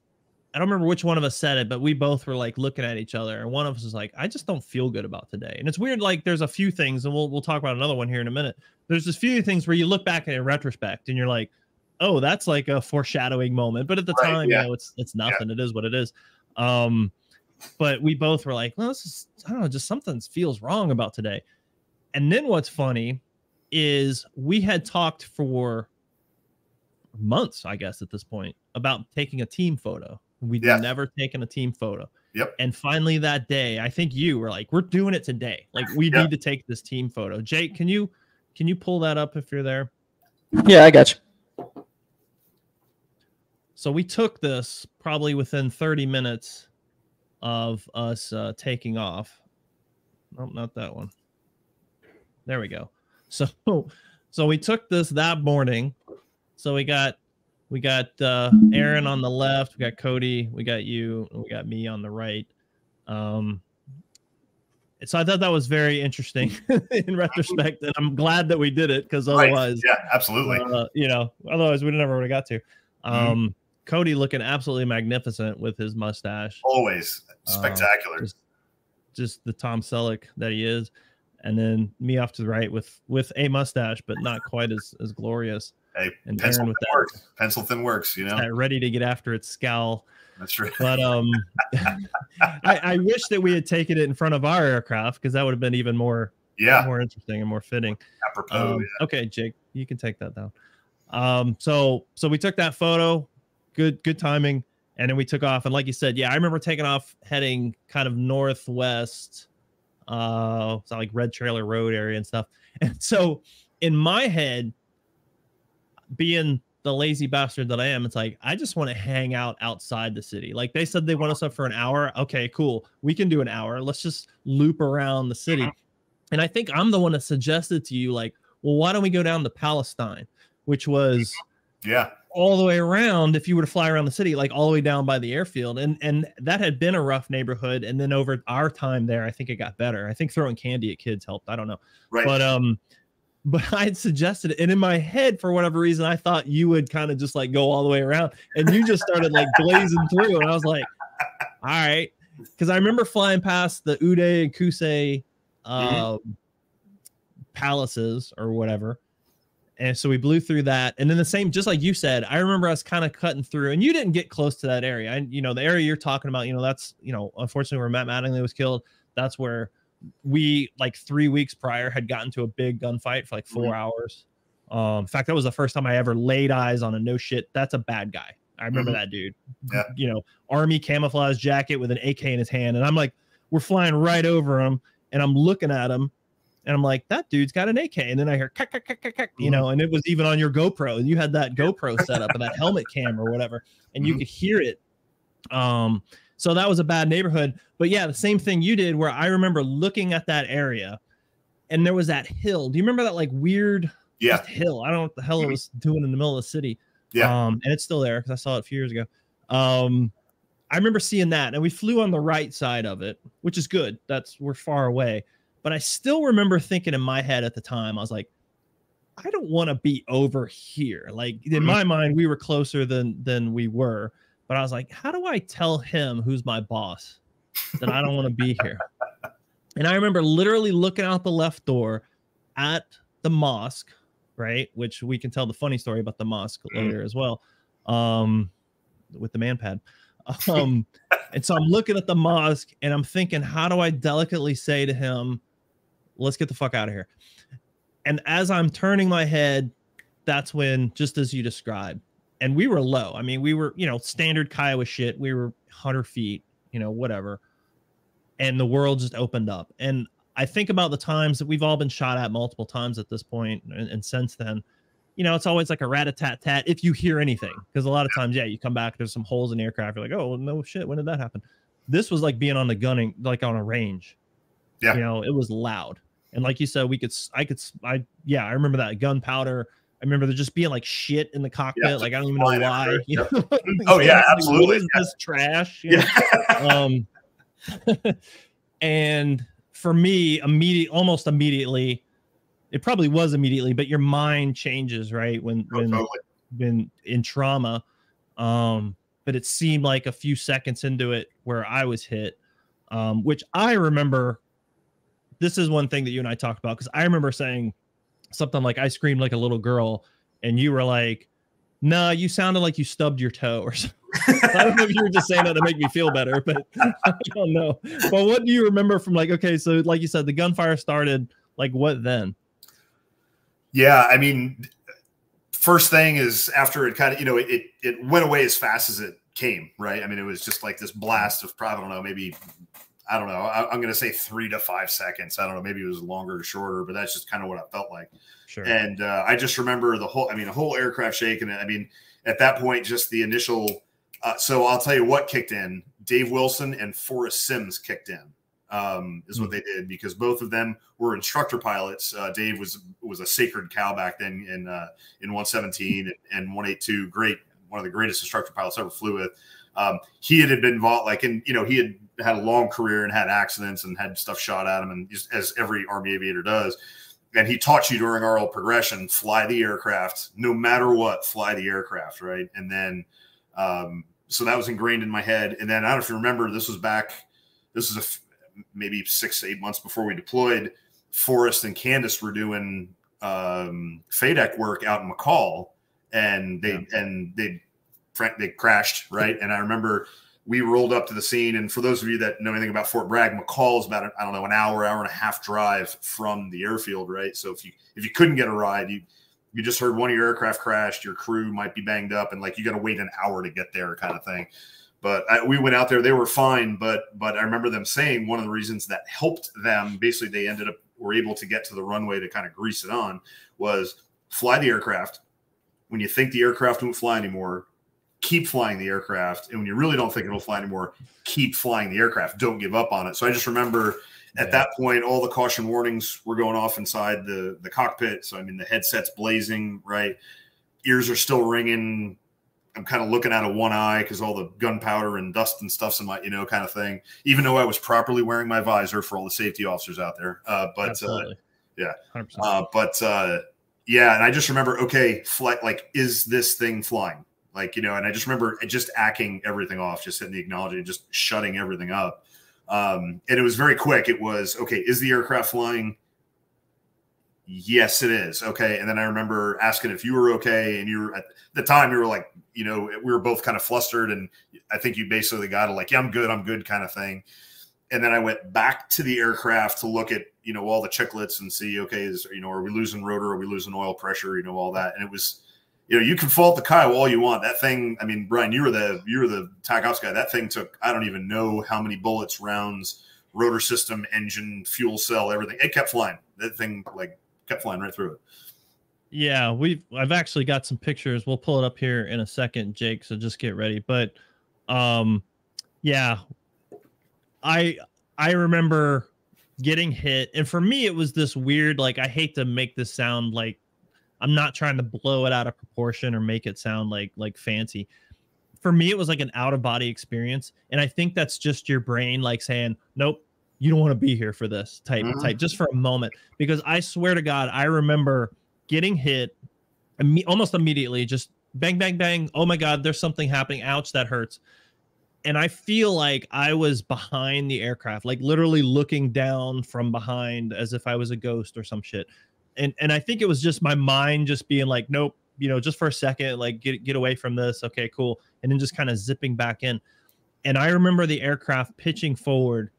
I don't remember which one of us said it, but we both were like looking at each other, and one of us was like, "I just don't feel good about today." And it's weird. Like, there's a few things, and we'll we'll talk about another one here in a minute. There's this few things where you look back at it in retrospect, and you're like, "Oh, that's like a foreshadowing moment," but at the right, time, yeah. you know, it's it's nothing. Yeah. It is what it is. Um, but we both were like, "Well, this is I don't know, just something feels wrong about today." And then what's funny is we had talked for months, I guess, at this point about taking a team photo We'd yes. never taken a team photo. Yep. And finally that day, I think you were like, we're doing it today. Like we yep. need to take this team photo. Jake, can you can you pull that up if you're there? Yeah, I got you. So we took this probably within 30 minutes of us uh, taking off. Nope, not that one. There we go. So so we took this that morning. So we got we got uh, Aaron on the left. We got Cody. We got you. we got me on the right. Um, so I thought that was very interesting in retrospect, and I'm glad that we did it because otherwise, right. yeah, absolutely, uh, you know, otherwise we'd never would have got to. Mm-hmm. Um, mm-hmm. Cody looking absolutely magnificent with his mustache, always uh, spectacular. Uh, just, just the Tom Selleck that he is, and then me off to the right with with a mustache, but not quite as as glorious. Hey, and pencil thin that, works. Pencil thin works. You know, ready to get after its scowl. That's right. But um, I, I, wish that we had taken it in front of our aircraft because that would have been even more yeah more interesting and more fitting. Apropos. Um, yeah. Okay, Jake, you can take that down. Um, so so we took that photo. Good good timing, and then we took off. And like you said, yeah, I remember taking off heading kind of northwest, uh, it's like Red Trailer Road area and stuff. And so in my head, being the lazy bastard that I am, it's like I just want to hang out outside the city. Like they said they want us up for an hour. Okay, cool. We can do an hour. Let's just loop around the city. Uh-huh. And I think I'm the one that suggested to you, like, well, why don't we go down to Palestine, which was yeah all the way around if you were to fly around the city, like all the way down by the airfield. And and that had been a rough neighborhood. And then over our time there, I think it got better. I think throwing candy at kids helped. I don't know. Right. But um but I had suggested it. And in my head, for whatever reason, I thought you would kind of just like go all the way around. And you just started like blazing through. And I was like, all right. Because I remember flying past the Uday and uh, mm-hmm. palaces or whatever. And so we blew through that. And then the same, just like you said, I remember us kind of cutting through, and you didn't get close to that area. And, you know, the area you're talking about, you know, that's, you know, unfortunately where Matt Mattingly was killed. That's where we like three weeks prior had gotten to a big gunfight for like 4 mm-hmm. hours. Um, in fact, that was the first time I ever laid eyes on a no shit. That's a bad guy. I remember mm-hmm. that dude. Yeah. You know, army camouflage jacket with an AK in his hand, and I'm like, we're flying right over him, and I'm looking at him, And I'm like, that dude's got an AK. And then I hear, kack, kack, kack, kack, kack, you Mhm. know, and it was even on your GoPro. And you had that GoPro set up and that helmet cam or whatever, and you Mhm. could hear it. Um, so that was a bad neighborhood. But yeah, the same thing you did, where I remember looking at that area, and there was that hill. Do you remember that like weird Yeah. hill? I don't know what the hell it was doing in the middle of the city. Yeah. Um, and it's still there because I saw it a few years ago. Um, I remember seeing that, and we flew on the right side of it, which is good. That's we're far away. But I still remember thinking in my head at the time, I was like, I don't want to be over here. Like in Mhm. my mind, we were closer than than we were. But I was like, how do I tell him who's my boss that I don't want to be here? And I remember literally looking out the left door at the mosque, right? Which we can tell the funny story about the mosque Mhm. later as well. Um, with the man pad. Um, and so I'm looking at the mosque and I'm thinking, how do I delicately say to him, let's get the fuck out of here? And as I'm turning my head, that's when, just as you described, and we were low. I mean, we were, you know, standard Kiowa shit. We were 100 feet, you know, whatever. And the world just opened up. And I think about the times that we've all been shot at multiple times at this point, and, and since then, you know, it's always like a rat a tat tat if you hear anything. Because a lot of times, yeah, you come back, there's some holes in the aircraft. You're like, oh, no shit. When did that happen? This was like being on the gunning, like on a range. Yeah. You know, it was loud. And like you said, we could, s- I could, s- I, yeah, I remember that gunpowder. I remember there just being like shit in the cockpit. Yeah, like, I don't even know why. you know? Oh, yeah, Like, absolutely. Is this trash? You know? Yeah. um and for me immediate almost immediately it probably was immediately but your mind changes right when Oh, when totally. when in trauma um but it seemed like a few seconds into it where i was hit um which i remember this is one thing that you and i talked about because i remember saying something like i screamed like a little girl and you were like no you sounded like you stubbed your toe or something I don't know if you were just saying that to make me feel better, but I don't know. But what do you remember from like, okay, so like you said, the gunfire started, like what then? Yeah, I mean, first thing is after it kind of, you know, it it went away as fast as it came, right? I mean, it was just like this blast of, I don't know, maybe, I don't know, I, I'm going to say three to five seconds. I don't know, maybe it was longer or shorter, but that's just kind of what it felt like. Sure. And uh, I just remember the whole, I mean, the whole aircraft shaking. I mean, at that point, just the initial. Uh, so I'll tell you what kicked in. Dave Wilson and Forrest Sims kicked in. Um, is what they did because both of them were instructor pilots. Uh, Dave was was a sacred cow back then in uh, in 117 and 182. Great, one of the greatest instructor pilots I ever flew with. Um, he had been involved, like, in you know, he had had a long career and had accidents and had stuff shot at him, and just as every Army aviator does. And he taught you during RL progression fly the aircraft no matter what fly the aircraft right? And then um, so that was ingrained in my head. And then i don't know if you remember this was back this is a maybe six eight months before we deployed. Forrest and candace were doing um FADEC work out in Mackall and they and they they crashed right and i remember we rolled up to the scene. And for those of you that know anything about Fort Bragg, Mackall is about I don't know an hour, hour and a half drive from the airfield, right? So if you if you couldn't get a ride, you you just heard one of your aircraft crashed, your crew might be banged up, and like you got to wait an hour to get there, kind of thing. But I, we went out there; they were fine. But but I remember them saying one of the reasons that helped them, basically, they ended up were able to get to the runway to kind of grease it on, was fly the aircraft. When you think the aircraft won't fly anymore, keep flying the aircraft. And when you really don't think it'll fly anymore, keep flying the aircraft. Don't give up on it. So I just remember at Yeah. that point, all the caution warnings were going off inside the, the cockpit. So, I mean, the headset's blazing, right? Ears are still ringing. I'm kind of looking out of one eye because all the gunpowder and dust and stuff's in my, you know, kind of thing. Even though I was properly wearing my visor for all the safety officers out there. Uh, but uh, yeah. uh, but uh, yeah, and I just remember, okay, flight, like, is this thing flying? Like, you know, and I just remember just acting everything off, just hitting the acknowledgement, just shutting everything up. Um, and it was very quick. It was, okay, is the aircraft flying? Yes, it is. Okay. And then I remember asking if you were okay. And you were at the time, you were like, you know, we were both kind of flustered. And I think you basically got it like, yeah, I'm good. I'm good kind of thing. And then I went back to the aircraft to look at, you know, all the chicklets and see, okay, is, you know, are we losing rotor? Are we losing oil pressure? You know, all that. And it was, you know, you can fault the Kiowa all you want. That thing, I mean, Brian, you were the, you were the TAC ops guy. That thing took, I don't even know how many bullets, rounds rotor system, engine, fuel cell, everything. It kept flying. That thing like kept flying right through it. Yeah, we've I've actually got some pictures. We'll pull it up here in a second, Jake. So just get ready. But um yeah, I I remember getting hit, and for me it was this weird, like I hate to make this sound like I'm not trying to blow it out of proportion or make it sound like like fancy. For me, it was like an out of body experience, and I think that's just your brain like saying, "Nope, you don't want to be here for this type mm-hmm. type just for a moment." Because I swear to God, I remember getting hit imme- almost immediately, just bang, bang, bang. Oh my God, there's something happening. Ouch, that hurts. And I feel like I was behind the aircraft, like literally looking down from behind as if I was a ghost or some shit. And and I think it was just my mind just being like, nope, you know, just for a second, like get get away from this. Okay, cool. And then just kind of zipping back in. And I remember the aircraft pitching forward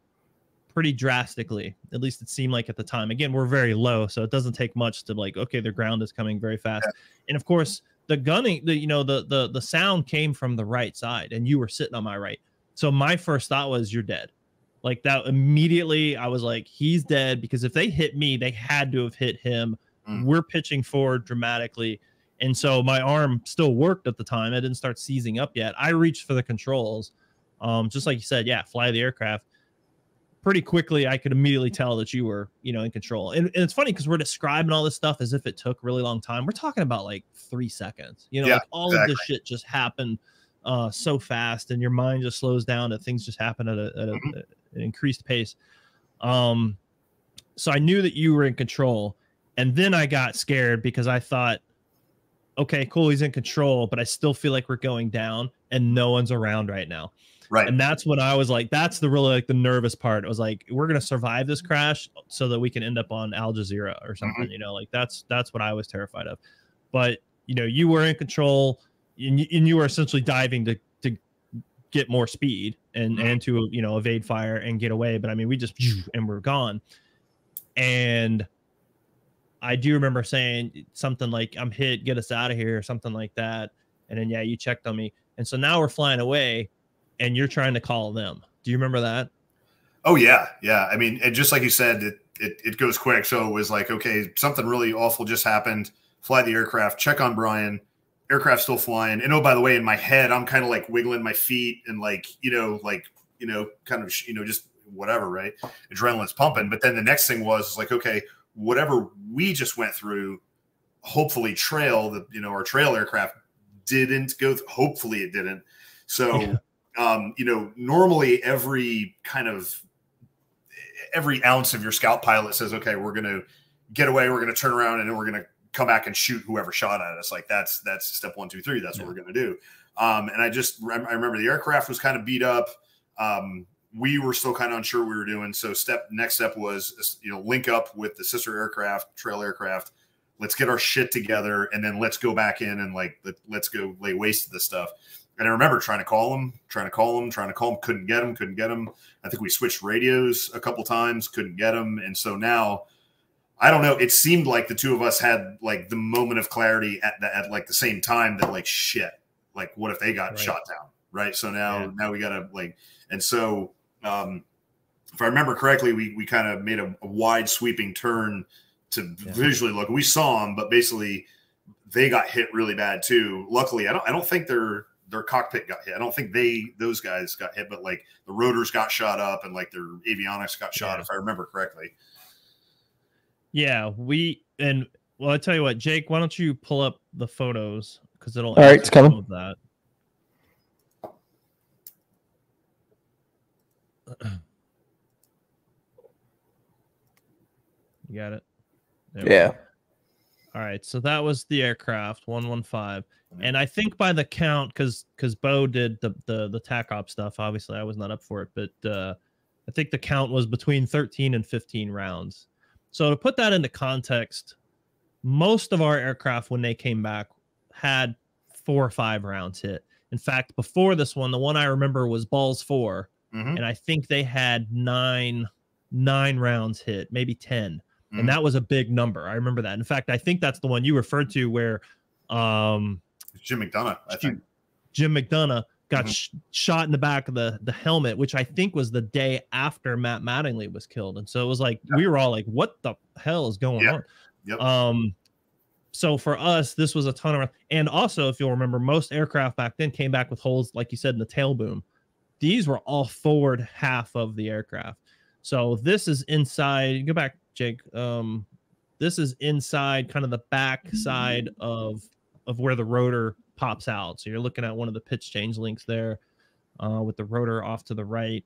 pretty drastically. At least it seemed like at the time. Again, we're very low, so it doesn't take much to like, okay, the ground is coming very fast. And of course, the gunning, the you know, the the the sound came from the right side, and you were sitting on my right. So my first thought was, you're dead. Like that immediately, I was like, he's dead because if they hit me, they had to have hit him. Mm. We're pitching forward dramatically. And so my arm still worked at the time. I didn't start seizing up yet. I reached for the controls. Um, just like you said, yeah, fly the aircraft pretty quickly I could immediately tell that you were, you know, in control. And, and it's funny because we're describing all this stuff as if it took really long time. We're talking about like three seconds. You know, yeah, like all exactly. of this shit just happened uh so fast and your mind just slows down that things just happen at, a, at a, mm-hmm. An increased pace. Um so I knew that you were in control. And then I got scared because I thought, okay, cool, he's in control, but I still feel like we're going down and no one's around right now. Right. And that's when I was like, that's the really like the nervous part. It was like, we're gonna survive this crash so that we can end up on Al Jazeera or something. Mm-hmm. You know, like that's that's what I was terrified of. But you know, you were in control and you, and you were essentially diving to to get more speed and mm-hmm. and to you know evade fire and get away. But I mean, we just and we're gone. And I do remember saying something like, "I'm hit, get us out of here," or something like that. And then yeah, you checked on me. And so now we're flying away and you're trying to call them. Do you remember that? Oh yeah, yeah. I mean, and just like you said, it, it it goes quick. So it was like, okay, something really awful just happened. Fly the aircraft, check on Brian. Aircraft still flying. And oh, by the way, in my head, I'm kind of like wiggling my feet and like, you know, like, you know, kind of, you know, just whatever, right? Adrenaline's pumping. But then the next thing was like, okay, whatever we just went through, hopefully trail the, you know, our trail aircraft didn't go. Th- hopefully it didn't. So yeah um, you know, normally every kind of every ounce of your scout pilot says, okay, we're going to get away, we're going to turn around, and then we're going to come back and shoot whoever shot at us. Like that's that's step one, two, three. That's yeah. what we're going to do. Um, and I just I remember the aircraft was kind of beat up. Um, we were still kind of unsure what we were doing. So step next step was you know link up with the sister aircraft, trail aircraft. Let's get our shit together, and then let's go back in and like let, let's go lay waste to this stuff. And I remember trying to call him, trying to call him, trying to call him, couldn't get him, couldn't get him. I think we switched radios a couple times, couldn't get him. And so now, I don't know. It seemed like the two of us had like the moment of clarity at the, at like the same time that like shit, like what if they got right. shot down, right? So now yeah. now we got to like, and so um, if I remember correctly, we we kind of made a, a, wide sweeping turn to yeah. visually look. We saw them, but basically they got hit really bad too. Luckily, I don't I don't think they're their cockpit got hit. I don't think they those guys got hit, but like the rotors got shot up and like their avionics got shot, yeah. if I remember correctly. Yeah, we and well, I tell you what, Jake, why don't you pull up the photos because it'll all right, it's coming. That. You got it. There yeah. All right, so that was the aircraft 115. And I think by the count, because because Bo did the the the TACOP stuff. Obviously, I was not up for it, but uh, I think the count was between 13 and 15 rounds. So to put that into context, most of our aircraft when they came back had four or five rounds hit. In fact, before this one, the one I remember was Balls 4 mm-hmm. and I think they had nine nine rounds hit, maybe 10. Mm-hmm. And that was a big number. I remember that. In fact, I think that's the one you referred to where um Jim McDonough, I think. Jim McDonough got mm-hmm. sh- shot in the back of the the helmet, which I think was the day after Matt Mattingly was killed. And so it was like yeah. we were all like, "What the hell is going yeah. on?" Yep. Um, so for us, this was a ton of, and also if you'll remember, most aircraft back then came back with holes, like you said, in the tail boom. These were all forward half of the aircraft. So this is inside. Go back, Jake. Um, this is inside, kind of the back side of of where the rotor pops out. So you're looking at one of the pitch change links there, uh, with the rotor off to the right.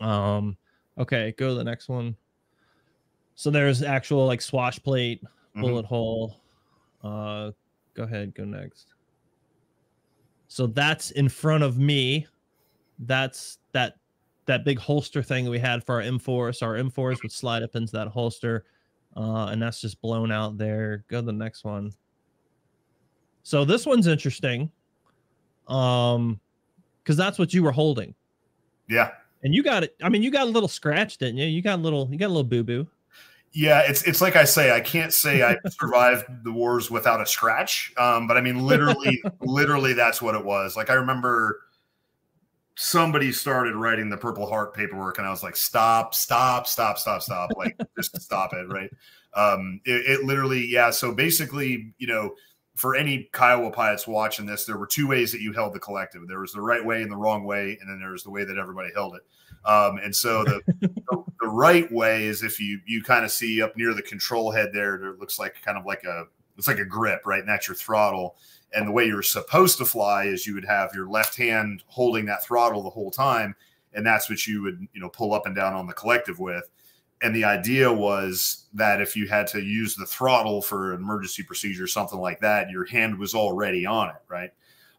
Um, okay, go to the next one. So there's actual like swash plate, mm-hmm. bullet mm-hmm. hole. Uh, go ahead, go next. So that's in front of me. That's that that big holster thing we had for our M4. So our M4s would slide up into that holster, uh, and that's just blown out there. Go to the next one. So this one's interesting, um, because that's what you were holding. Yeah. And you got it. I mean, you got a little scratch, didn't you? You got a little. You got a little boo boo. Yeah, it's it's like I say, I can't say I survived the wars without a scratch. Um, but I mean, literally, literally, that's what it was. Like I remember somebody started writing the Purple Heart paperwork, and I was like, "Stop! Stop! Stop! Stop! Stop! Like, just stop it!" Right? Um, it, it literally, yeah. So basically, you know, for any Kiowa pilots watching this, there were two ways that you held the collective. There was the right way and the wrong way, and then there was the way that everybody held it. Um, and so the, the, the right way is if you you kind of see up near the control head there, there looks like kind of like a it's like a grip, right? And that's your throttle. And the way you're supposed to fly is you would have your left hand holding that throttle the whole time, and that's what you would you know pull up and down on the collective with. And the idea was that if you had to use the throttle for an emergency procedure, or something like that, your hand was already on it, right?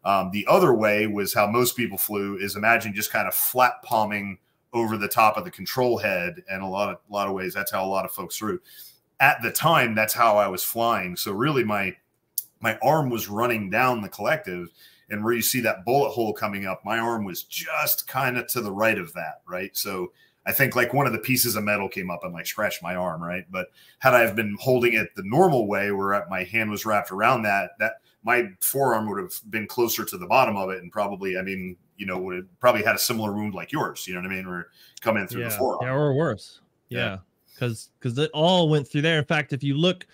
Um, the other way was how most people flew is imagine just kind of flat palming over the top of the control head. And a lot of a lot of ways, that's how a lot of folks threw. At the time, that's how I was flying. So really, my my arm was running down the collective, and where you see that bullet hole coming up, my arm was just kind of to the right of that, right? So I think like one of the pieces of metal came up and like scratched my arm, right? But had I have been holding it the normal way, where my hand was wrapped around that, that my forearm would have been closer to the bottom of it, and probably, I mean, you know, would have probably had a similar wound like yours. You know what I mean? Or come in through yeah. the forearm. Yeah, or worse. Yeah, because because it all went through there. In fact, if you look,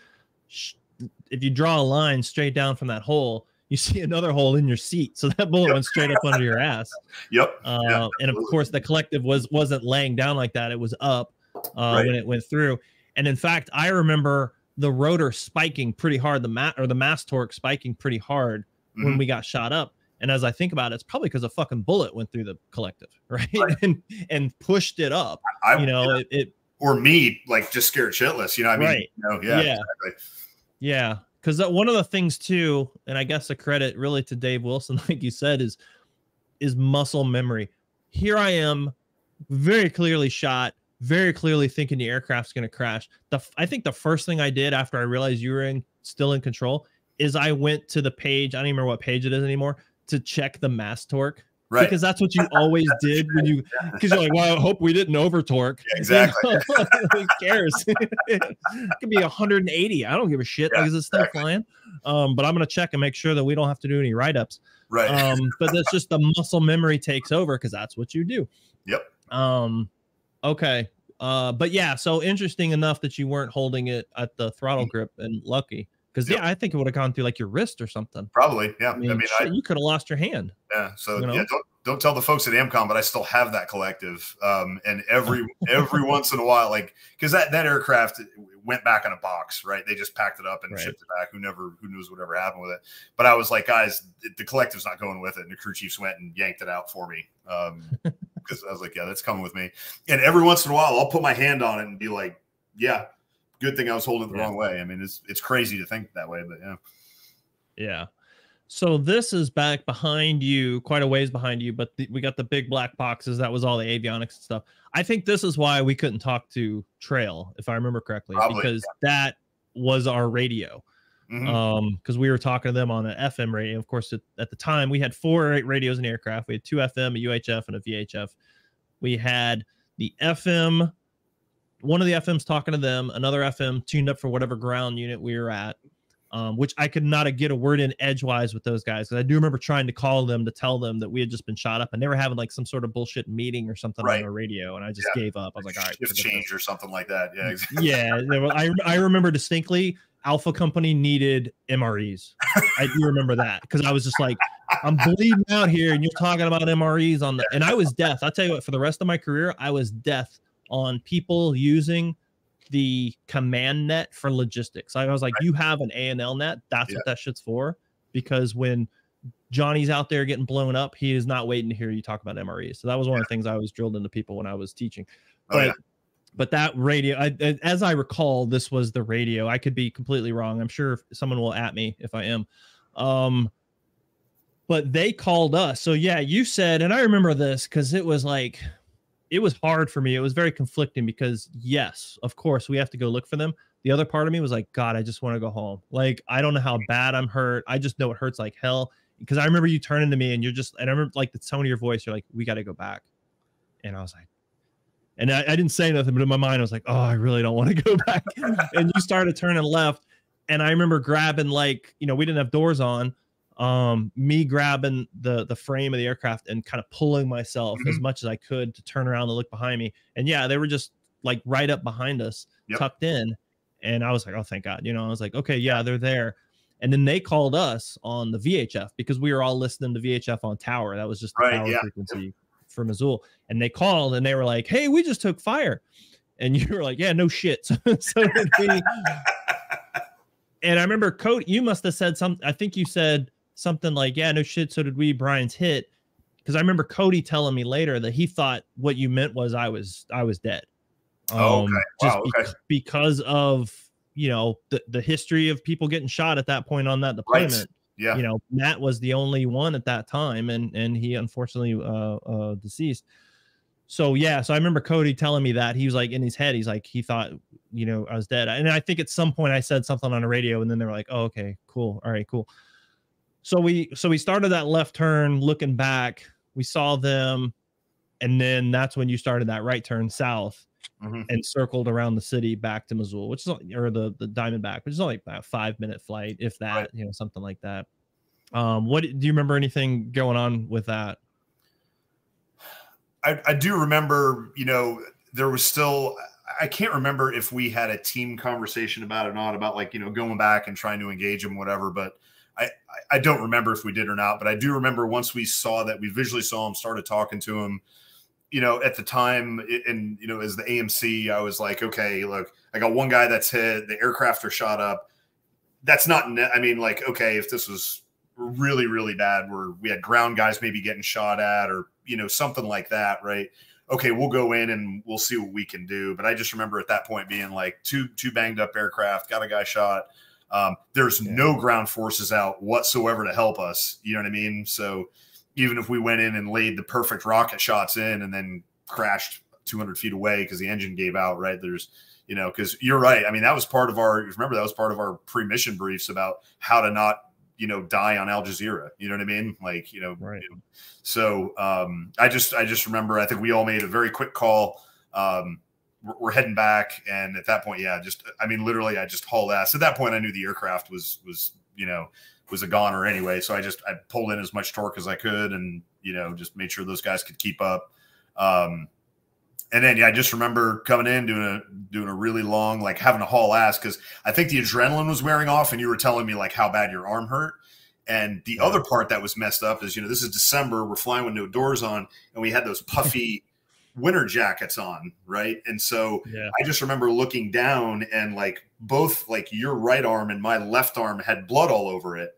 if you draw a line straight down from that hole, you see another hole in your seat. So that bullet yep. went straight up under your ass. Yep. Uh, yep. And of course, the collective was wasn't laying down like that. It was up uh, right. when it went through. And in fact, I remember the rotor spiking pretty hard, the mat or the mast torque spiking pretty hard mm-hmm. when we got shot up. And as I think about it, it's probably because a fucking bullet went through the collective, right? right. and and pushed it up. I, you know, yeah. it, it, or me like just scared shitless. You know, I mean, right. You know, yeah, yeah, exactly. yeah. Because uh, one of the things too, and I guess a credit really to Dave Wilson, like you said, is is muscle memory. Here I am, very clearly shot, very clearly thinking the aircraft's going to crash. The I think the first thing I did after I realized you were in still in control is I went to the page. I don't even remember what page it is anymore to check the mast torque. Right. Because that's what you always did when you, because you're like, well, I hope we didn't over torque. Yeah, exactly. Who cares? it could be 180. I don't give a shit. Yeah, like, is it still exactly. flying? Um, but I'm going to check and make sure that we don't have to do any write ups. Right. Um, but that's just the muscle memory takes over because that's what you do. Yep. Um, okay. Uh, but yeah, so interesting enough that you weren't holding it at the throttle mm. grip and lucky. Because yeah, I think it would have gone through like your wrist or something. Probably, yeah. I mean, I mean shit, I, you could have lost your hand. Yeah. So you know? yeah, don't don't tell the folks at AMCOM, but I still have that collective. Um, and every every once in a while, like because that that aircraft went back in a box, right? They just packed it up and right. shipped it back. Who never who knows whatever happened with it. But I was like, guys, the collective's not going with it. And the crew chiefs went and yanked it out for me. Um, because I was like, yeah, that's coming with me. And every once in a while, I'll put my hand on it and be like, yeah, good thing I was holding it the yeah. wrong way. I mean, it's it's crazy to think that way, but yeah. Yeah. So this is back behind you, quite a ways behind you, but the, we got the big black boxes. That was all the avionics and stuff. I think this is why we couldn't talk to Trail, if I remember correctly, Probably, because yeah. that was our radio. Mm-hmm. Um, because we were talking to them on an FM radio. Of course, at, at the time we had four radios in aircraft. We had two FM, a UHF, and a VHF. We had the FM one of the FMs talking to them, another FM tuned up for whatever ground unit we were at. um, which I could not get a word in edgewise with those guys. Cause I do remember trying to call them to tell them that we had just been shot up, and they were having like some sort of bullshit meeting or something right. on the radio, and I just yeah. gave up. I was like, all right, change or something like that. Yeah, exactly. yeah. I I remember distinctly. Alpha Company needed MREs. I do remember that because I was just like, I'm bleeding out here, and you're talking about MREs on the. And I was deaf. I'll tell you what. For the rest of my career, I was deaf on people using the command net for logistics. I was like, right. you have an ANL net. That's yeah. what that shit's for. Because when Johnny's out there getting blown up, he is not waiting to hear you talk about MRE. So that was one yeah. of the things I was drilled into people when I was teaching. Oh, but, oh, yeah. but that radio, I, as I recall, this was the radio. I could be completely wrong. I'm sure someone will at me if I am. Um, but they called us. So yeah, you said, and I remember this because it was like it was hard for me. It was very conflicting because yes, of course, we have to go look for them. The other part of me was like, God, I just want to go home. Like, I don't know how bad I'm hurt. I just know it hurts like hell. Because I remember you turning to me and you're just, and I remember like the tone of your voice, you're like, we got to go back. And I was like, and I, I, didn't say nothing, but in my mind, I was like, oh, I really don't want to go back. and you started turning left. And I remember grabbing, like, you know, we didn't have doors on um, me grabbing the the frame of the aircraft and kind of pulling myself mm-hmm. as much as I could to turn around and look behind me. And yeah, they were just like right up behind us, yep. tucked in. And I was like, oh, thank God. You know, I was like, okay, yeah, they're there. And then they called us on the VHF because we were all listening to VHF on tower. That was just the right, tower yeah. frequency for Mosul. And they called and they were like, hey, we just took fire. And you were like, yeah, no shit. so, so we. and I remember Cody, you must have said something. I think you said, something like, "Yeah, no shit, so did we." Brian's hit because I remember Cody telling me later that he thought what you meant was I was I was dead. Oh, um, okay. Wow, just okay. because of you know the the history of people getting shot at that point on that deployment. Right. Yeah, you know Matt was the only one at that time, and and he unfortunately uh, uh deceased. So yeah, so I remember Cody telling me that he was like in his head, he's like he thought you know I was dead, and I think at some point I said something on the radio, and then they were like, oh okay, cool, all right, cool. So we so we started that left turn looking back. We saw them, and then that's when you started that right turn south mm-hmm. and circled around the city back to Mosul, which is or the the Diamondback, which is only about five minute flight, if that, right. you know, something like that. Um, what do you remember anything going on with that? I, I do remember, you know, there was still I can't remember if we had a team conversation about it or not, about like, you know, going back and trying to engage them, whatever. But I, I don't remember if we did or not, but I do remember once we saw that we visually saw him, started talking to him. You know, at the time, and you know, as the AMC, I was like, okay, look, I got one guy that's hit. The aircraft are shot up. That's not. I mean, like, okay, if this was really, really bad, where we had ground guys maybe getting shot at, or you know, something like that, right? Okay, we'll go in and we'll see what we can do. But I just remember at that point being like two two banged up aircraft, got a guy shot um, there's yeah. no ground forces out whatsoever to help us. You know what I mean? So even if we went in and laid the perfect rocket shots in and then crashed 200 feet away because the engine gave out, right? There's, you know, because you're right. I mean, that was part of our, remember, that was part of our pre mission briefs about how to not, you know, die on Al Jazeera. You know what I mean? Like, you know, right. You know, so um, I just, I just remember, I think we all made a very quick call. Um, we're heading back, and at that point, yeah, just I mean, literally, I just hauled ass. At that point, I knew the aircraft was was you know was a goner anyway, so I just I pulled in as much torque as I could, and you know just made sure those guys could keep up. Um, and then yeah, I just remember coming in doing a doing a really long like having to haul ass because I think the adrenaline was wearing off, and you were telling me like how bad your arm hurt. And the other part that was messed up is, you know, this is December. We're flying with no doors on, and we had those puffy winter jackets on, right? And so yeah. I just remember looking down and like both like your right arm and my left arm had blood all over it.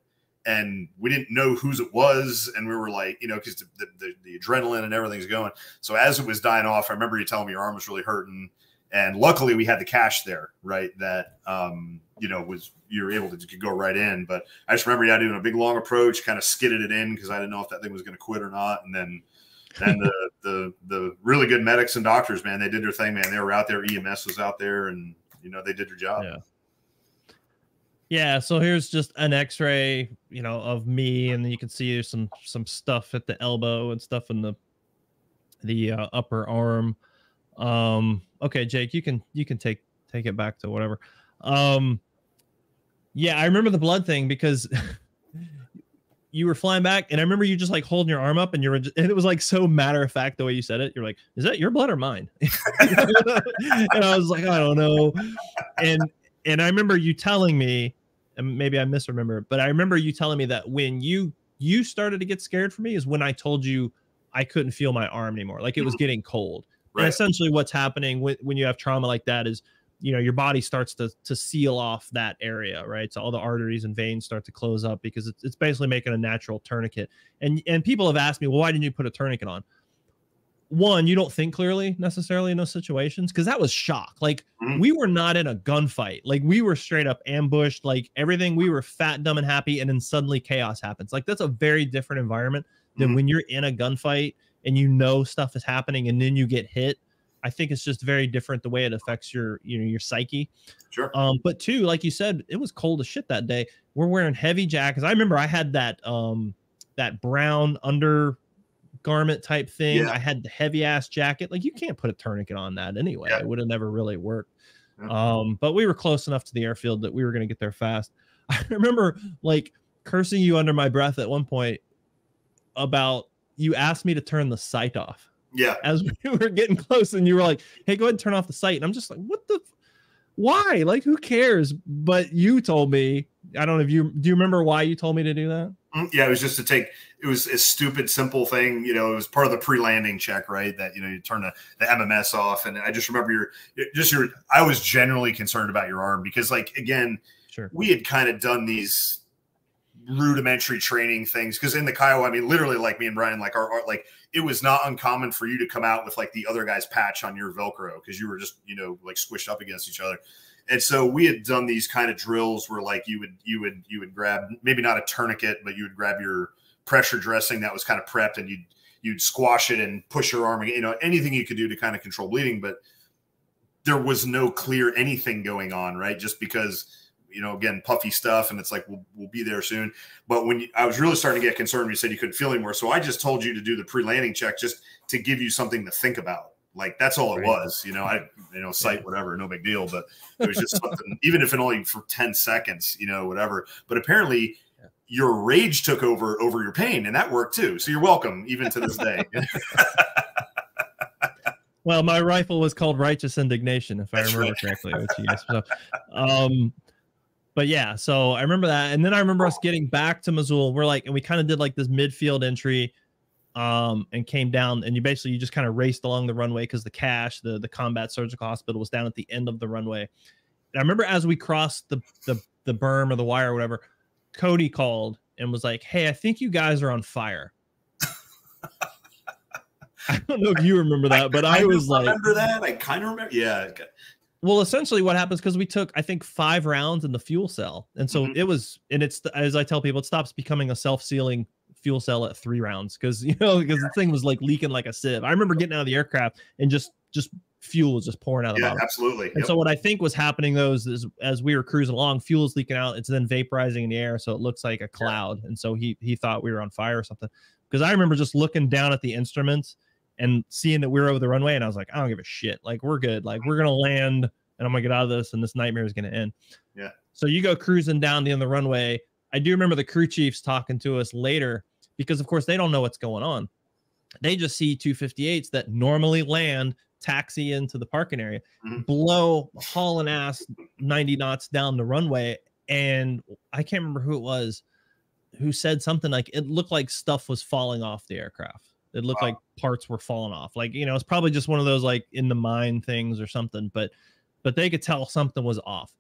And we didn't know whose it was. And we were like, you know, because the, the, the, adrenaline and everything's going. So as it was dying off, I remember you telling me your arm was really hurting. And luckily we had the CSH there, right? That, um, you know, was you were able to go right in. But I just remember, you yeah, doing a big long approach, kind of skidded it in because I didn't know if that thing was going to quit or not. And then, and the, the the really good medics and doctors, man, they did their thing, man. They were out there. EMS was out there, and you know they did their job. Yeah. Yeah. So here's just an X-ray, you know, of me, and you can see there's some some stuff at the elbow and stuff in the the uh, upper arm. Um. Okay, Jake, you can you can take take it back to whatever. Um. Yeah, I remember the blood thing because you were flying back, and I remember you just like holding your arm up, and you're and it was like so matter of fact the way you said it. You're like, "Is that your blood or mine?" and I was like, "I don't know," and and I remember you telling me, and maybe I misremember, but I remember you telling me that when you you started to get scared for me is when I told you I couldn't feel my arm anymore, like it was mm-hmm. getting cold. Right. And essentially, what's happening when, when you have trauma like that is you know your body starts to to seal off that area right? So all the arteries and veins start to close up because it's, it's basically making a natural tourniquet. And and people have asked me well why didn't you put a tourniquet on? One you don't think clearly necessarily in those situations because that was shock. Like mm-hmm. we were not in a gunfight. Like we were straight up ambushed. Like everything we were fat dumb and happy and then suddenly chaos happens. Like that's a very different environment than mm-hmm. when you're in a gunfight and you know stuff is happening and then you get hit I think it's just very different the way it affects your you know your psyche. Sure. Um, but two, like you said, it was cold as shit that day. We're wearing heavy jackets. I remember I had that um that brown undergarment type thing. Yeah. I had the heavy ass jacket. Like you can't put a tourniquet on that anyway. Yeah. It would have never really worked. Yeah. Um, but we were close enough to the airfield that we were gonna get there fast. I remember like cursing you under my breath at one point about you asked me to turn the sight off yeah. As we were getting close, and you were like, "Hey, go ahead and turn off the sight. And I'm just like, "What the? Why? Like, who cares?" But you told me. I don't know if you do. You remember why you told me to do that? Mm, yeah, it was just to take. It was a stupid, simple thing. You know, it was part of the pre-landing check, right? That you know, you turn the, the MMS off, and I just remember your just your. I was generally concerned about your arm because, like, again, sure, we had kind of done these rudimentary training things because in the Kiowa, I mean, literally, like me and Brian, like our, our like it was not uncommon for you to come out with like the other guy's patch on your Velcro because you were just, you know, like squished up against each other. And so we had done these kind of drills where like you would, you would, you would grab maybe not a tourniquet, but you would grab your pressure dressing that was kind of prepped and you'd, you'd squash it and push your arm, you know, anything you could do to kind of control bleeding. But there was no clear anything going on, right? Just because you know, again, puffy stuff, and it's like we'll, we'll be there soon. But when you, I was really starting to get concerned, you said you couldn't feel anymore. So I just told you to do the pre-landing check just to give you something to think about. Like that's all it was, you know. I, you know, sight whatever, no big deal. But it was just something, even if it only for ten seconds, you know, whatever. But apparently, your rage took over over your pain, and that worked too. So you're welcome, even to this day. well, my rifle was called Righteous Indignation, if I remember right. correctly. Which so, um, but yeah, so I remember that, and then I remember us getting back to Mosul. We're like, and we kind of did like this midfield entry, um, and came down, and you basically you just kind of raced along the runway because the CSH, the the combat surgical hospital, was down at the end of the runway. And I remember as we crossed the the the berm or the wire or whatever, Cody called and was like, "Hey, I think you guys are on fire." I don't know if you remember that, but I, I was like, remember that. I kind of remember. Yeah. Well, essentially, what happens because we took, I think, five rounds in the fuel cell, and so mm-hmm. it was, and it's as I tell people, it stops becoming a self-sealing fuel cell at three rounds because you know because the thing was like leaking like a sieve. I remember getting out of the aircraft and just just fuel was just pouring out of the yeah, bottom. Absolutely. And yep. so what I think was happening though is, is, as we were cruising along, fuel is leaking out. It's then vaporizing in the air, so it looks like a cloud. And so he he thought we were on fire or something. Because I remember just looking down at the instruments and seeing that we were over the runway, and I was like, I don't give a shit. Like we're good. Like we're gonna land and I'm gonna get out of this, and this nightmare is gonna end. Yeah. So you go cruising down the end of the runway. I do remember the crew chiefs talking to us later because, of course, they don't know what's going on. They just see 258s that normally land, taxi into the parking area, mm-hmm. blow hauling ass 90 knots down the runway. And I can't remember who it was who said something like it looked like stuff was falling off the aircraft. It looked wow. like parts were falling off. Like, you know, it's probably just one of those like in the mine things or something. But but they could tell something was off.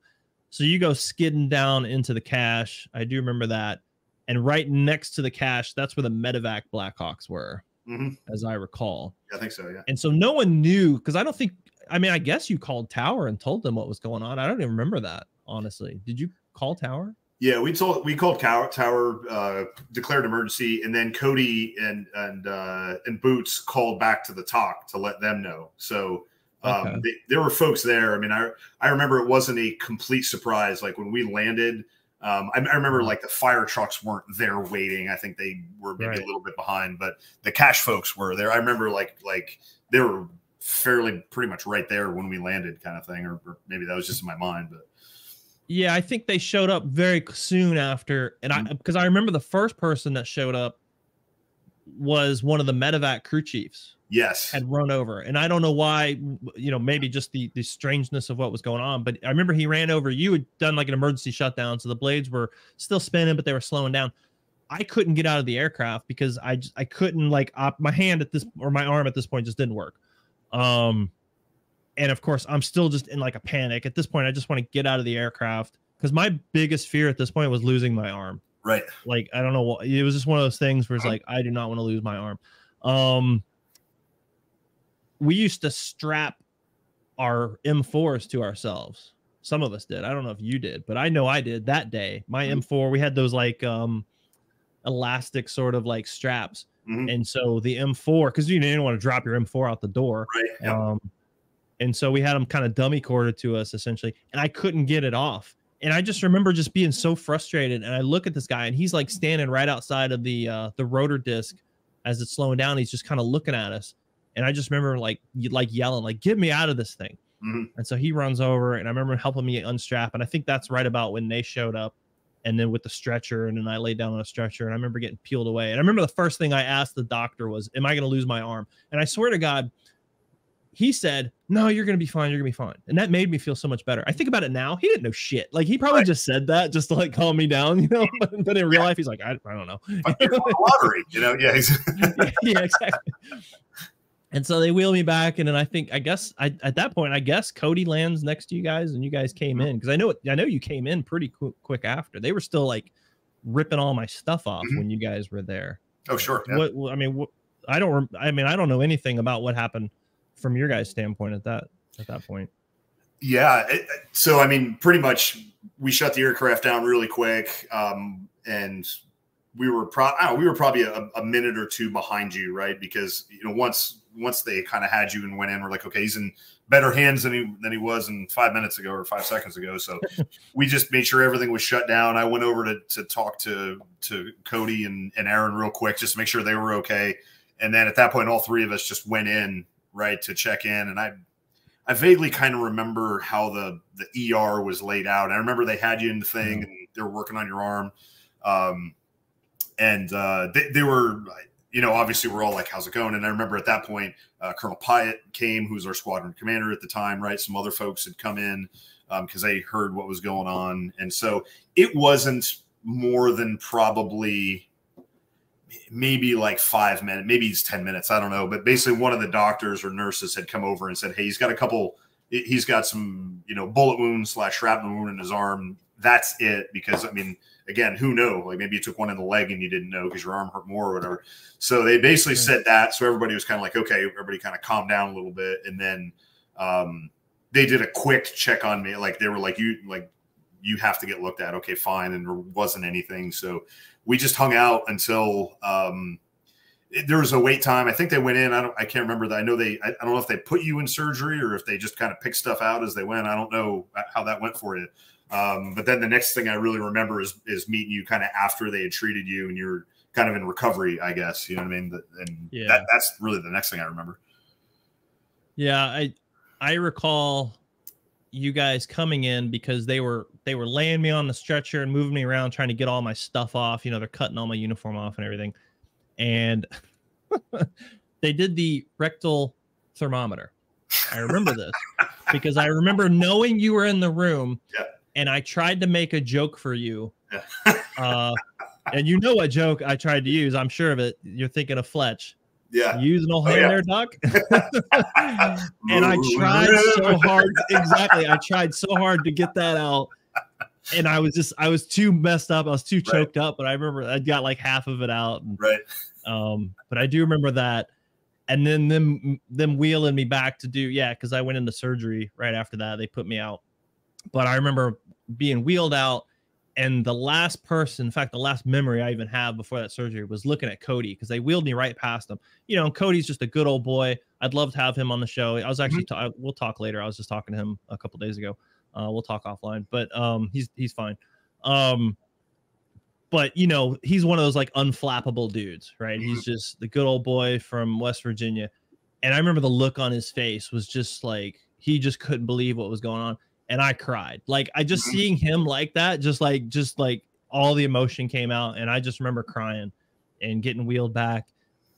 So you go skidding down into the CSH. I do remember that. And right next to the CSH, that's where the medevac Blackhawks were, mm-hmm. as I recall. Yeah, I think so. Yeah. And so no one knew because I don't think, I mean, I guess you called Tower and told them what was going on. I don't even remember that, honestly. Did you call Tower? Yeah, we told we called Tower, Tower uh, declared emergency, and then Cody and and uh, and Boots called back to the TOC to let them know. So um, okay. they, there were folks there. I mean, I I remember it wasn't a complete surprise. Like when we landed, um, I, I, remember mm-hmm. like the fire trucks weren't there waiting. I think they were maybe right. a little bit behind, but the CSH folks were there. I remember like like they were fairly pretty much right there when we landed, kind of thing, or, or maybe that was just in my mind. But Yeah, I think they showed up very soon after, and I because I remember the first person that showed up was one of the medevac crew chiefs. Yes, had run over, and I don't know why. You know, maybe just the the strangeness of what was going on. But I remember he ran over. You had done like an emergency shutdown, so the blades were still spinning, but they were slowing down. I couldn't get out of the aircraft because I just I couldn't like op- my hand at this or my arm at this point just didn't work. Um and of course I'm still just in like a panic. At this point I just want to get out of the aircraft because my biggest fear at this point was losing my arm. Right. Like I don't know what it was just one of those things where it's like I do not want to lose my arm. Um we used to strap our M4s to ourselves. Some of us did. I don't know if you did, but I know I did that day. My M4, mm-hmm. we had those like um elastic sort of like straps. Mm-hmm. And so the M4, because you didn't want to drop your M4 out the door. Right. Yeah. Um, and so we had them kind of dummy corded to us essentially, and I couldn't get it off. And I just remember just being so frustrated. And I look at this guy, and he's like standing right outside of the uh, the rotor disc as it's slowing down. He's just kind of looking at us, and I just remember like like yelling, like "Get me out of this thing!" Mm-hmm. And so he runs over, and I remember helping me unstrap. And I think that's right about when they showed up and then with the stretcher and then i laid down on a stretcher and i remember getting peeled away and i remember the first thing i asked the doctor was am i going to lose my arm and i swear to god he said no you're going to be fine you're going to be fine and that made me feel so much better i think about it now he didn't know shit like he probably right. just said that just to like calm me down you know but in real yeah. life he's like i, I don't know lottery you know yeah yeah, yeah exactly and so they wheel me back, and then I think I guess I at that point I guess Cody lands next to you guys, and you guys came mm-hmm. in because I know I know you came in pretty qu- quick after. They were still like ripping all my stuff off mm-hmm. when you guys were there. Oh sure. Yeah. What I mean, what, I don't. I mean, I don't know anything about what happened from your guys' standpoint at that at that point. Yeah. It, so I mean, pretty much we shut the aircraft down really quick, um, and we were pro- know, we were probably a, a, minute or two behind you, right? Because you know once once they kind of had you and went in, we're like, okay, he's in better hands than he than he was in five minutes ago or five seconds ago. So we just made sure everything was shut down. I went over to to talk to to Cody and, and Aaron real quick just to make sure they were okay. And then at that point, all three of us just went in right to check in. And I I vaguely kind of remember how the the ER was laid out. I remember they had you in the thing mm-hmm. and they were working on your arm. Um, and uh, they, they were you know, obviously we're all like, how's it going? And I remember at that point, uh, Colonel Pyatt came, who's our squadron commander at the time, right? Some other folks had come in because um, they heard what was going on. And so it wasn't more than probably maybe like five minutes, maybe it's 10 minutes. I don't know. But basically, one of the doctors or nurses had come over and said, hey, he's got a couple, he's got some, you know, bullet wounds slash shrapnel wound in his arm. That's it. Because, I mean, again, who know? Like maybe you took one in the leg and you didn't know because your arm hurt more or whatever. So they basically said that. So everybody was kind of like, okay, everybody kind of calmed down a little bit. And then um, they did a quick check on me. Like they were like, you like you have to get looked at. Okay, fine. And there wasn't anything. So we just hung out until um, it, there was a wait time. I think they went in. I don't. I can't remember that. I know they. I, I don't know if they put you in surgery or if they just kind of picked stuff out as they went. I don't know how that went for you. Um, but then the next thing I really remember is is meeting you kind of after they had treated you and you're kind of in recovery, I guess. You know what I mean? And yeah. that, that's really the next thing I remember. Yeah, I I recall you guys coming in because they were they were laying me on the stretcher and moving me around trying to get all my stuff off. You know, they're cutting all my uniform off and everything. And they did the rectal thermometer. I remember this because I remember knowing you were in the room. Yeah and I tried to make a joke for you. uh, and you know what joke I tried to use. I'm sure of it. You're thinking of Fletch. Yeah. using old oh, hand yeah. there, Doc. and I tried so hard. Exactly. I tried so hard to get that out. And I was just, I was too messed up. I was too choked right. up. But I remember I got like half of it out. And, right. Um, but I do remember that. And then them them wheeling me back to do, yeah, because I went into surgery right after that. They put me out. But I remember being wheeled out and the last person, in fact, the last memory I even have before that surgery was looking at Cody because they wheeled me right past him. You know, Cody's just a good old boy. I'd love to have him on the show. I was actually, mm-hmm. we'll talk later. I was just talking to him a couple days ago. Uh, we'll talk offline, but um, he's he's fine. Um, but you know, he's one of those like unflappable dudes, right? Mm-hmm. He's just the good old boy from West Virginia. And I remember the look on his face was just like he just couldn't believe what was going on and I cried. Like I just Mhm. seeing him like that, just like just like all the emotion came out, and I just remember crying and getting wheeled back,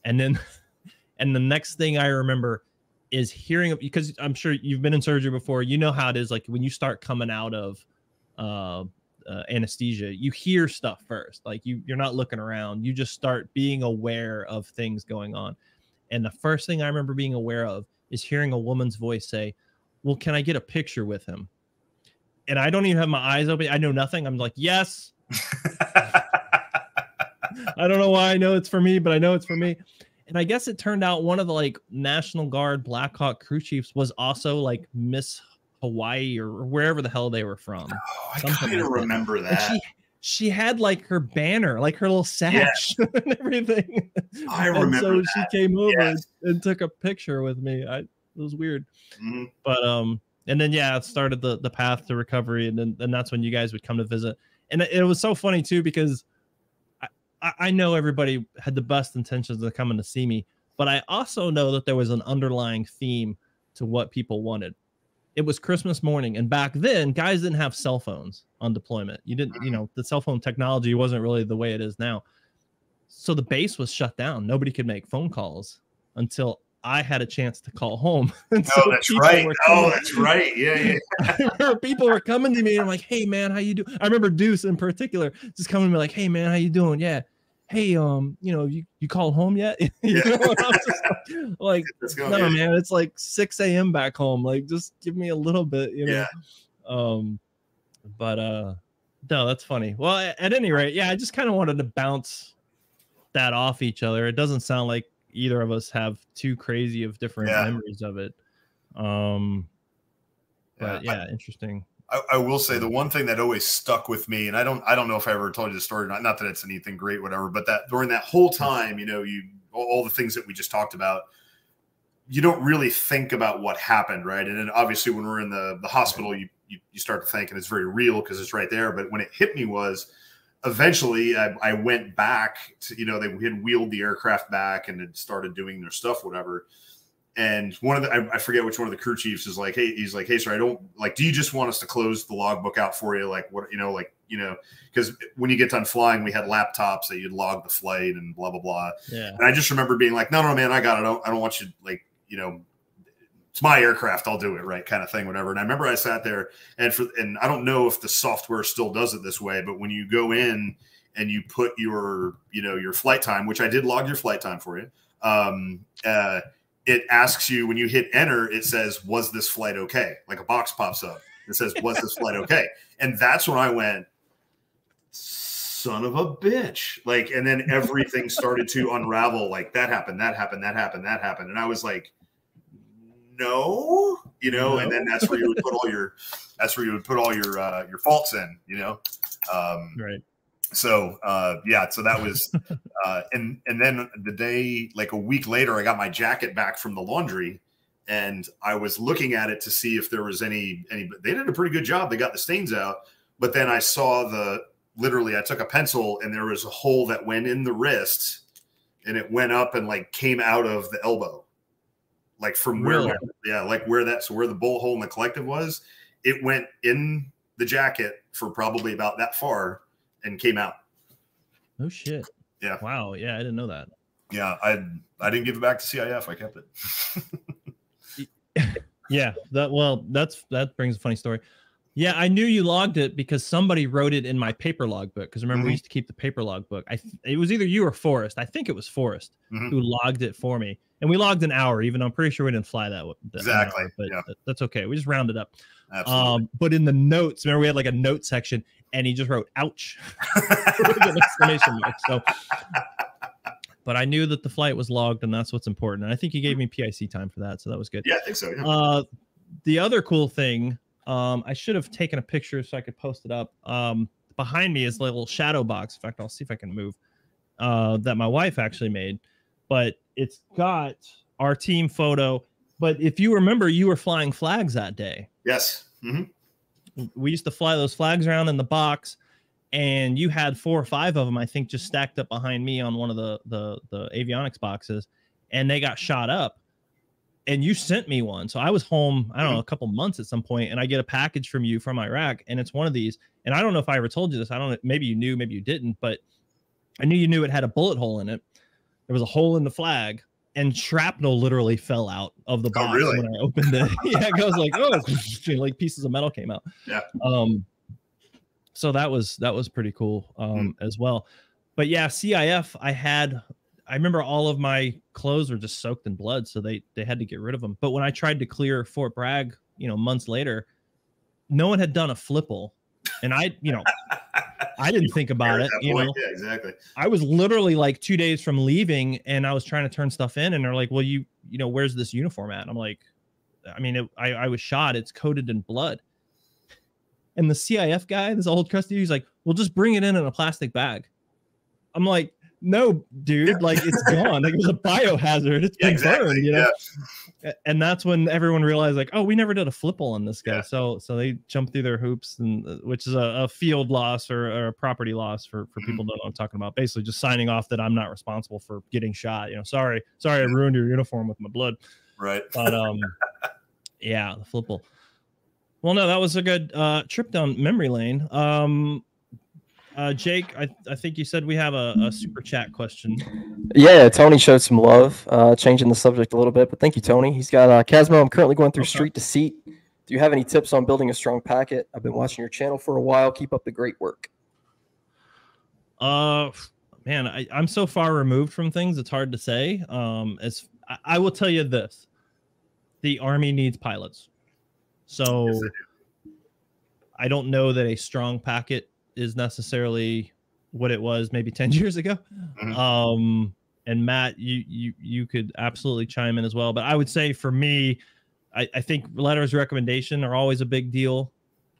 and then and the next thing I remember is hearing because I'm sure you've been in surgery before. You know how it is like when you start coming out of uh, uh, anesthesia, you hear stuff first. Like you you're not looking around. You just start being aware of things going on. And the first thing I remember being aware of is hearing a woman's voice say, "Well, can I get a picture with him?" And I don't even have my eyes open. I know nothing. I'm like, "Yes." I don't know why I know it's for me, but I know it's for me. And I guess it turned out one of the like National Guard Black Hawk crew chiefs was also like Miss Hawaii or wherever the hell they were from. Oh, I kind of like remember And that. she she had like her banner, like her little sash and everything. I and remember so that. she came over Yes. and took a picture with me. I it was weird. Mhm. But um and then yeah, it started the the path to recovery and then and that's when you guys would come to visit. And it was so funny too because I, I know everybody had the best intentions of coming to see me, but I also know that there was an underlying theme to what people wanted. It was Christmas morning, and back then, guys didn't have cell phones on deployment. You didn't, you mm-hmm. know, the cell phone technology wasn't really the way it is now. So the base was shut down. Nobody could make phone calls until I had a chance to call home. And Oh, so that's right. Oh, that's right. Yeah, yeah. People were coming to me and I'm like, hey man, how you do? I remember Deuce in particular just coming to me like, hey man, how you doing? Yeah. Hey, um, you know, you, you called home yet? you know, like, like, Let's go. no, yeah. man, it's like 6 a.m. back home. Like, just give me a little bit, you know. Yeah. Um, but uh no, that's funny. Well, at, any rate, yeah, I just kind of wanted to bounce that off each other. It doesn't sound like either of us have too crazy of different Yeah. memories of it. Um, but Yeah, I- yeah, interesting. I, I will say the one thing that always stuck with me, and I don't I don't know if I ever told you the story, not not that it's anything great, whatever, but that during that whole time, you know, you all, all the things that we just talked about, you don't really think about what happened, right? And then obviously when we're in the the hospital, you you, you start to think, and it's very real because it's right there. But when it hit me was eventually I, I went back to you know they had wheeled the aircraft back and had started doing their stuff, whatever and one of the I, I forget which one of the crew chiefs is like, hey, he's like, hey, sir, I don't like. Do you just want us to close the logbook out for you? Like, what you know, like you know, because when you get done flying, we had laptops that you'd log the flight and blah blah blah. Yeah. And I just remember being like, no, no, man, I got it. I don't, I don't want you like, you know, it's my aircraft. I'll do it, right? Kind of thing, whatever. And I remember I sat there, and for and I don't know if the software still does it this way, but when you go in and you put your, you know, your flight time, which I did log your flight time for you. Um, uh, it asks you when you hit enter, it says, Was this flight okay? Like a box pops up. It says, Was this flight okay? And that's when I went, Son of a bitch. Like, and then everything started to unravel. Like, that happened, that happened, that happened, that happened. And I was like, No, you know, and then that's where you would put all your that's where you would put all your uh your faults in, you know. Um Right. So uh yeah so that was uh and and then the day like a week later i got my jacket back from the laundry and i was looking at it to see if there was any any they did a pretty good job. They got the stains out but then i saw the literally i took a pencil and there was a hole that went in the wrist and it went up and like came out of the elbow. Like from where yeah like where that so where the bullet hole in the collective was it went in the jacket for probably about that far and came out Oh shit. Yeah. Wow. Yeah, I didn't know that. Yeah, I I didn't give it back to CIF. I kept it. Yeah. That well, that's that brings a funny story. Yeah, I knew you logged it because somebody wrote it in my paper log book. Because remember, we Mhm. used to keep the paper log book. I th- it was either you or Forrest. I think it was Forrest Mhm. who logged it for me, and we logged an hour. Even though I'm pretty sure we didn't fly that. that Exactly, hour, but yeah. th- that's okay. We just rounded up. Absolutely. Um, but in the notes, remember we had like a note section, and he just wrote "ouch" exclamation mark. So, but I knew that the flight was logged, and that's what's important. And I think he gave me PIC time for that, so that was good. yeah, I think so. Yeah. Uh, the other cool thing, um, I should have taken a picture so I could post it up. Um, behind me is a little shadow box. In fact, I'll see if I can move. Uh, that my wife actually made, but it's got our team photo. But if you remember, you were flying flags that day yes. hmm we used to fly those flags around in the box and you had four or five of them i think just stacked up behind me on one of the the the avionics boxes and they got shot up and you sent me one. So I was home, I don't know, a couple months at some point, and I get a package from you from Iraq, and it's one of these. And I don't know if I ever told you this. I don't. Maybe you knew, maybe you didn't, but I knew you knew it had a bullet hole in it. There was a hole in the flag, and shrapnel literally fell out of the Oh, box really? when I opened it. yeah, it goes like, oh, like pieces of metal came out. Yeah. Um. So that was that was pretty cool um as well. But yeah, CIF, I had I remember all of my clothes were just soaked in blood, so they they had to get rid of them. But when I tried to clear Fort Bragg, you know, months later, no one had done a FLIPL, and I, you know, I didn't think about it. You point, know, yeah, exactly. I was literally like two days from leaving, and I was trying to turn stuff in, and they're like, "Well, you, you know, where's this uniform at?" I'm like, I mean, it, I I was shot. It's coated in blood. And the CIF guy, this old crusty, he's like, "Well, just bring it in in a plastic bag." I'm like, "No, dude, like it's gone. Like it was a biohazard. It's Yeah, been exactly. burned, you know." Yeah. And that's when everyone realized, like, "Oh, we never did a FLIPL on this guy." Yeah. So, so they jumped through their hoops, and uh, which is a, a field loss or, or a property loss for for Mm-hmm. people don't know what I'm talking about. Basically, just signing off that I'm not responsible for getting shot. You know, sorry, sorry, I ruined your uniform with my blood. Right. But um, yeah, the FLIPL. Well, no, that was a good uh, trip down memory lane. Um, uh, Jake, I, I think you said we have a, a super chat question. Yeah, Tony showed some love, uh, changing the subject a little bit, but thank you, Tony. He's got uh, Casmo. I'm currently going through Okay. Street to Seat. Do you have any tips on building a strong packet? I've been watching your channel for a while. Keep up the great work. Uh, man, I, I'm so far removed from things; it's hard to say. Um, as I, I will tell you this: the army needs pilots. So Yes, I don't know that a strong packet is necessarily what it was maybe 10 years ago. Mhm. Um, and Matt, you you you could absolutely chime in as well. But I would say for me, I, I think letters of recommendation are always a big deal.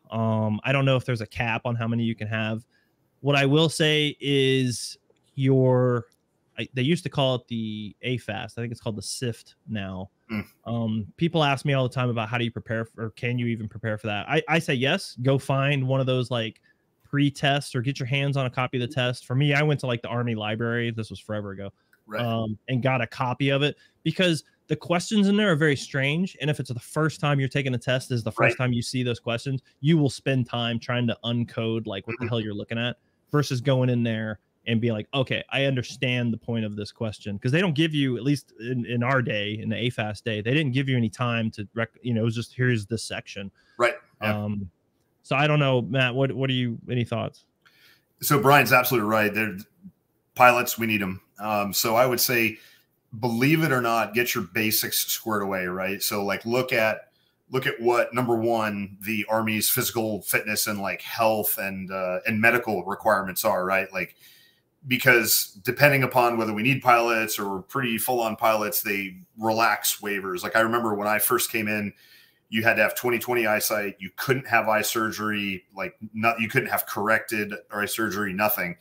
Um, I don't know if there's a cap on how many you can have. What I will say is your I, they used to call it the AFAST. I think it's called the SIFT now. Mm. Um, people ask me all the time about how do you prepare for, or can you even prepare for that? I, I say yes. Go find one of those like pre-tests or get your hands on a copy of the test. For me, I went to like the Army library. This was forever ago Right. um, and got a copy of it because the questions in there are very strange. And if it's the first time you're taking a test, is the first Right. time you see those questions, you will spend time trying to uncode like what the Mhm. hell you're looking at versus going in there and be like, okay, I understand the point of this question because they don't give you at least in, in our day in the AFAS day, they didn't give you any time to rec- you know it was just here's this section. right. Yeah. Um, so I don't know, Matt. What what are you? Any thoughts? so Brian's absolutely right. They're pilots. We need them. Um, so I would say, believe it or not, get your basics squared away. Right. So like, look at look at what number one the Army's physical fitness and like health and uh, and medical requirements are. Right. Like because depending upon whether we need pilots or pretty full on pilots, they relax waivers. Like I remember when I first came in, you had to have 20/20 eyesight. You couldn't have eye surgery. Like not, you couldn't have corrected eye surgery. Nothing.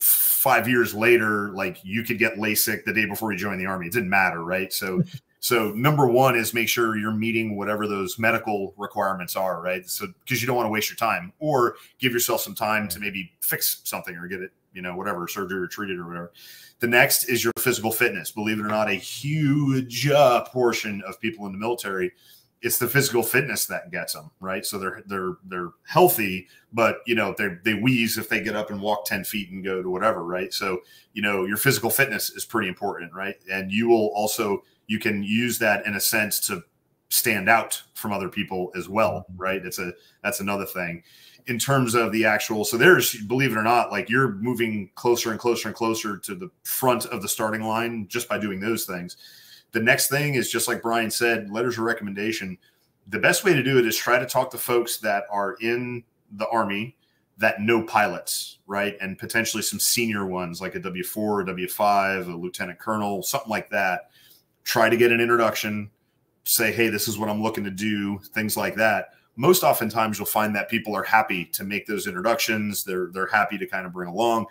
Five years later, like you could get LASIK the day before you joined the army. It didn't matter, right? So, so number one is make sure you're meeting whatever those medical requirements are, right? So because you don't want to waste your time, or give yourself some time to maybe fix something or get it, you know, whatever surgery or treated or whatever. The next is your physical fitness. Believe it or not, a huge uh, portion of people in the military it's the physical fitness that gets them right? So they're they're they're healthy but you know they they wheeze if they get up and walk 10 feet and go to whatever right? So you know your physical fitness is pretty important right? And you will also you can use that in a sense to stand out from other people as well mm-hmm. right? It's a that's another thing. In terms of the actual so there's believe it or not like you're moving closer and closer and closer to the front of the starting line just by doing those things the next thing is just like Brian said, letters of recommendation. The best way to do it is try to talk to folks that are in the army that know pilots, right? And potentially some senior ones like a W 4, a W 5, a lieutenant colonel, something like that. Try to get an introduction, say, hey, this is what I'm looking to do, things like that. Most oftentimes you'll find that people are happy to make those introductions. They're they're happy to kind of bring along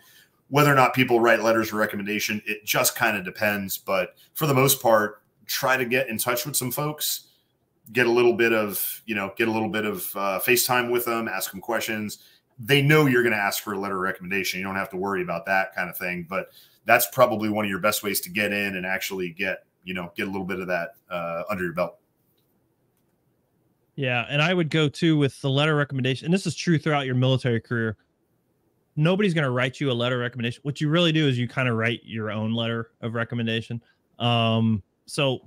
whether or not people write letters of recommendation, it just kind of depends. But for the most part, try to get in touch with some folks, get a little bit of, you know, get a little bit of uh, FaceTime with them, ask them questions. They know you're going to ask for a letter of recommendation. You don't have to worry about that kind of thing. But that's probably one of your best ways to get in and actually get, you know get a little bit of that uh, under your belt. Yeah, and I would go too with the letter recommendation, and this is true throughout your military career. Nobody's going to write you a letter recommendation. What you really do is you kind of write your own letter of recommendation. Um, so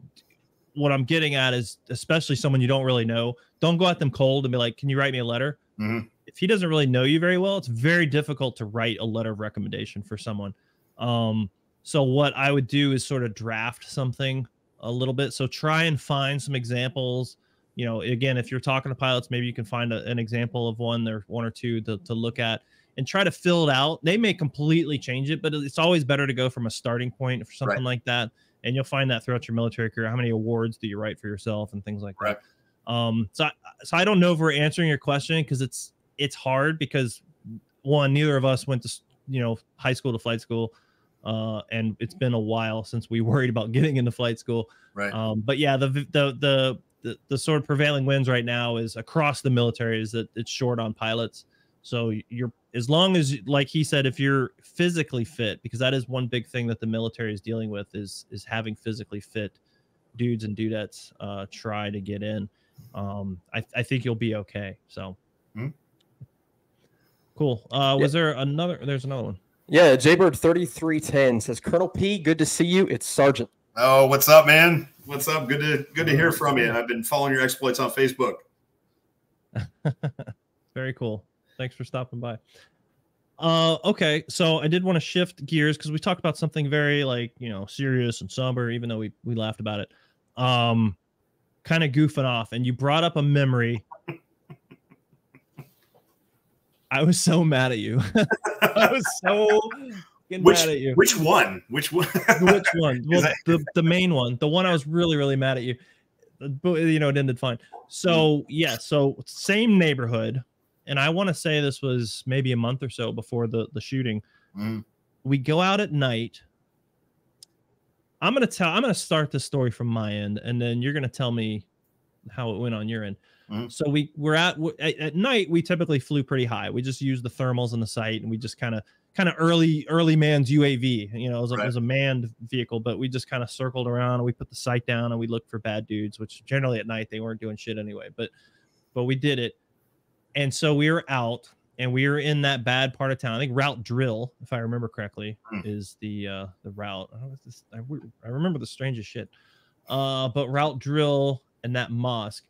what I'm getting at is, especially someone you don't really know, don't go at them cold and be like, "Can you write me a letter?" Mm-hmm. If he doesn't really know you very well, it's very difficult to write a letter of recommendation for someone. Um, so what I would do is sort of draft something a little bit. So try and find some examples. You know, again, if you're talking to pilots, maybe you can find a, an example of one or one or two to, to look at and try to fill it out. They may completely change it, but it's always better to go from a starting point for something right. like that. And you'll find that throughout your military career. How many awards do you write for yourself and things like right. that? Um, so, I, so I don't know if we're answering your question because it's it's hard because one, neither of us went to you know high school to flight school uh, and it's been a while since we worried about getting into flight school. Right. Um, but yeah, the, the the the the sort of prevailing winds right now is across the military is that it's short on pilots. So you're as long as like he said, if you're physically fit, because that is one big thing that the military is dealing with is is having physically fit dudes and dudettes uh, try to get in. Um, I, I think you'll be okay. So. Mm-hmm. Cool. Uh, was yeah. there another? There's another one. Yeah, Jaybird 3310 says, Colonel P, good to see you. It's Sergeant. Oh, what's up, man? What's up? Good to good to hear from you. I've been following your exploits on Facebook. Very cool. Thanks for stopping by. Uh, okay, so I did want to shift gears because we talked about something very like you know serious and somber, even though we we laughed about it. Um, kind of goofing off, and you brought up a memory I was so mad at you. I was so which, mad at you. Which one? Which one? which one? Well, that... the, the main one, the one I was really, really mad at you. But you know, it ended fine. So yeah, so same neighborhood, and I want to say this was maybe a month or so before the the shooting. Mm. We go out at night. I'm gonna tell. I'm gonna start the story from my end, and then you're gonna tell me how it went on your end. Mm-hmm. So we we're at, at at night. We typically flew pretty high. We just used the thermals on the sight, and we just kind of kind of early early man's UAV. You know, it was, a, right. it was a manned vehicle, but we just kind of circled around and we put the sight down and we looked for bad dudes. Which generally at night they weren't doing shit anyway. But but we did it, and so we were out and we were in that bad part of town. I think Route Drill, if I remember correctly, mm. is the uh the route. Oh, this, I, I remember the strangest shit. Uh, but Route Drill and that mosque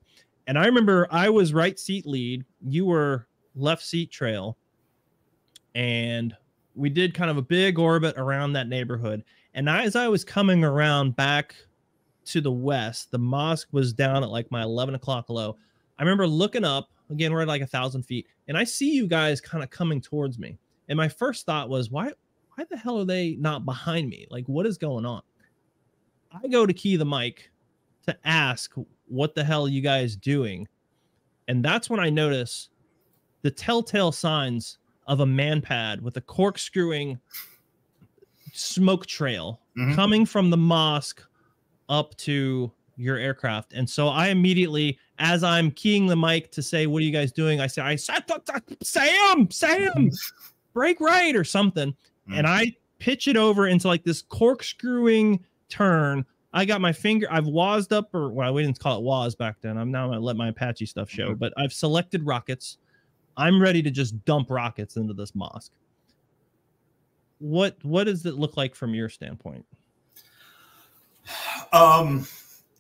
and I remember I was right seat lead, you were left seat trail, and we did kind of a big orbit around that neighborhood. And as I was coming around back to the west, the mosque was down at like my 11 o'clock low. I remember looking up again, we're at like a thousand feet, and I see you guys kind of coming towards me. And my first thought was, why, why the hell are they not behind me? Like, what is going on? I go to key the mic to ask what the hell are you guys doing? And that's when I notice the telltale signs of a MANPAD with a corkscrewing smoke trail mm-hmm. coming from the mosque up to your aircraft. And so I immediately, as I'm keying the mic to say, What are you guys doing? I say, I SAM, SAM, break right or something. Mm-hmm. And I pitch it over into like this corkscrewing turn I got my finger. I've wased up, or well, we didn't call it was back then. I'm now gonna let my Apache stuff show, mm-hmm. but I've selected rockets. I'm ready to just dump rockets into this mosque. What what does it look like from your standpoint? Um,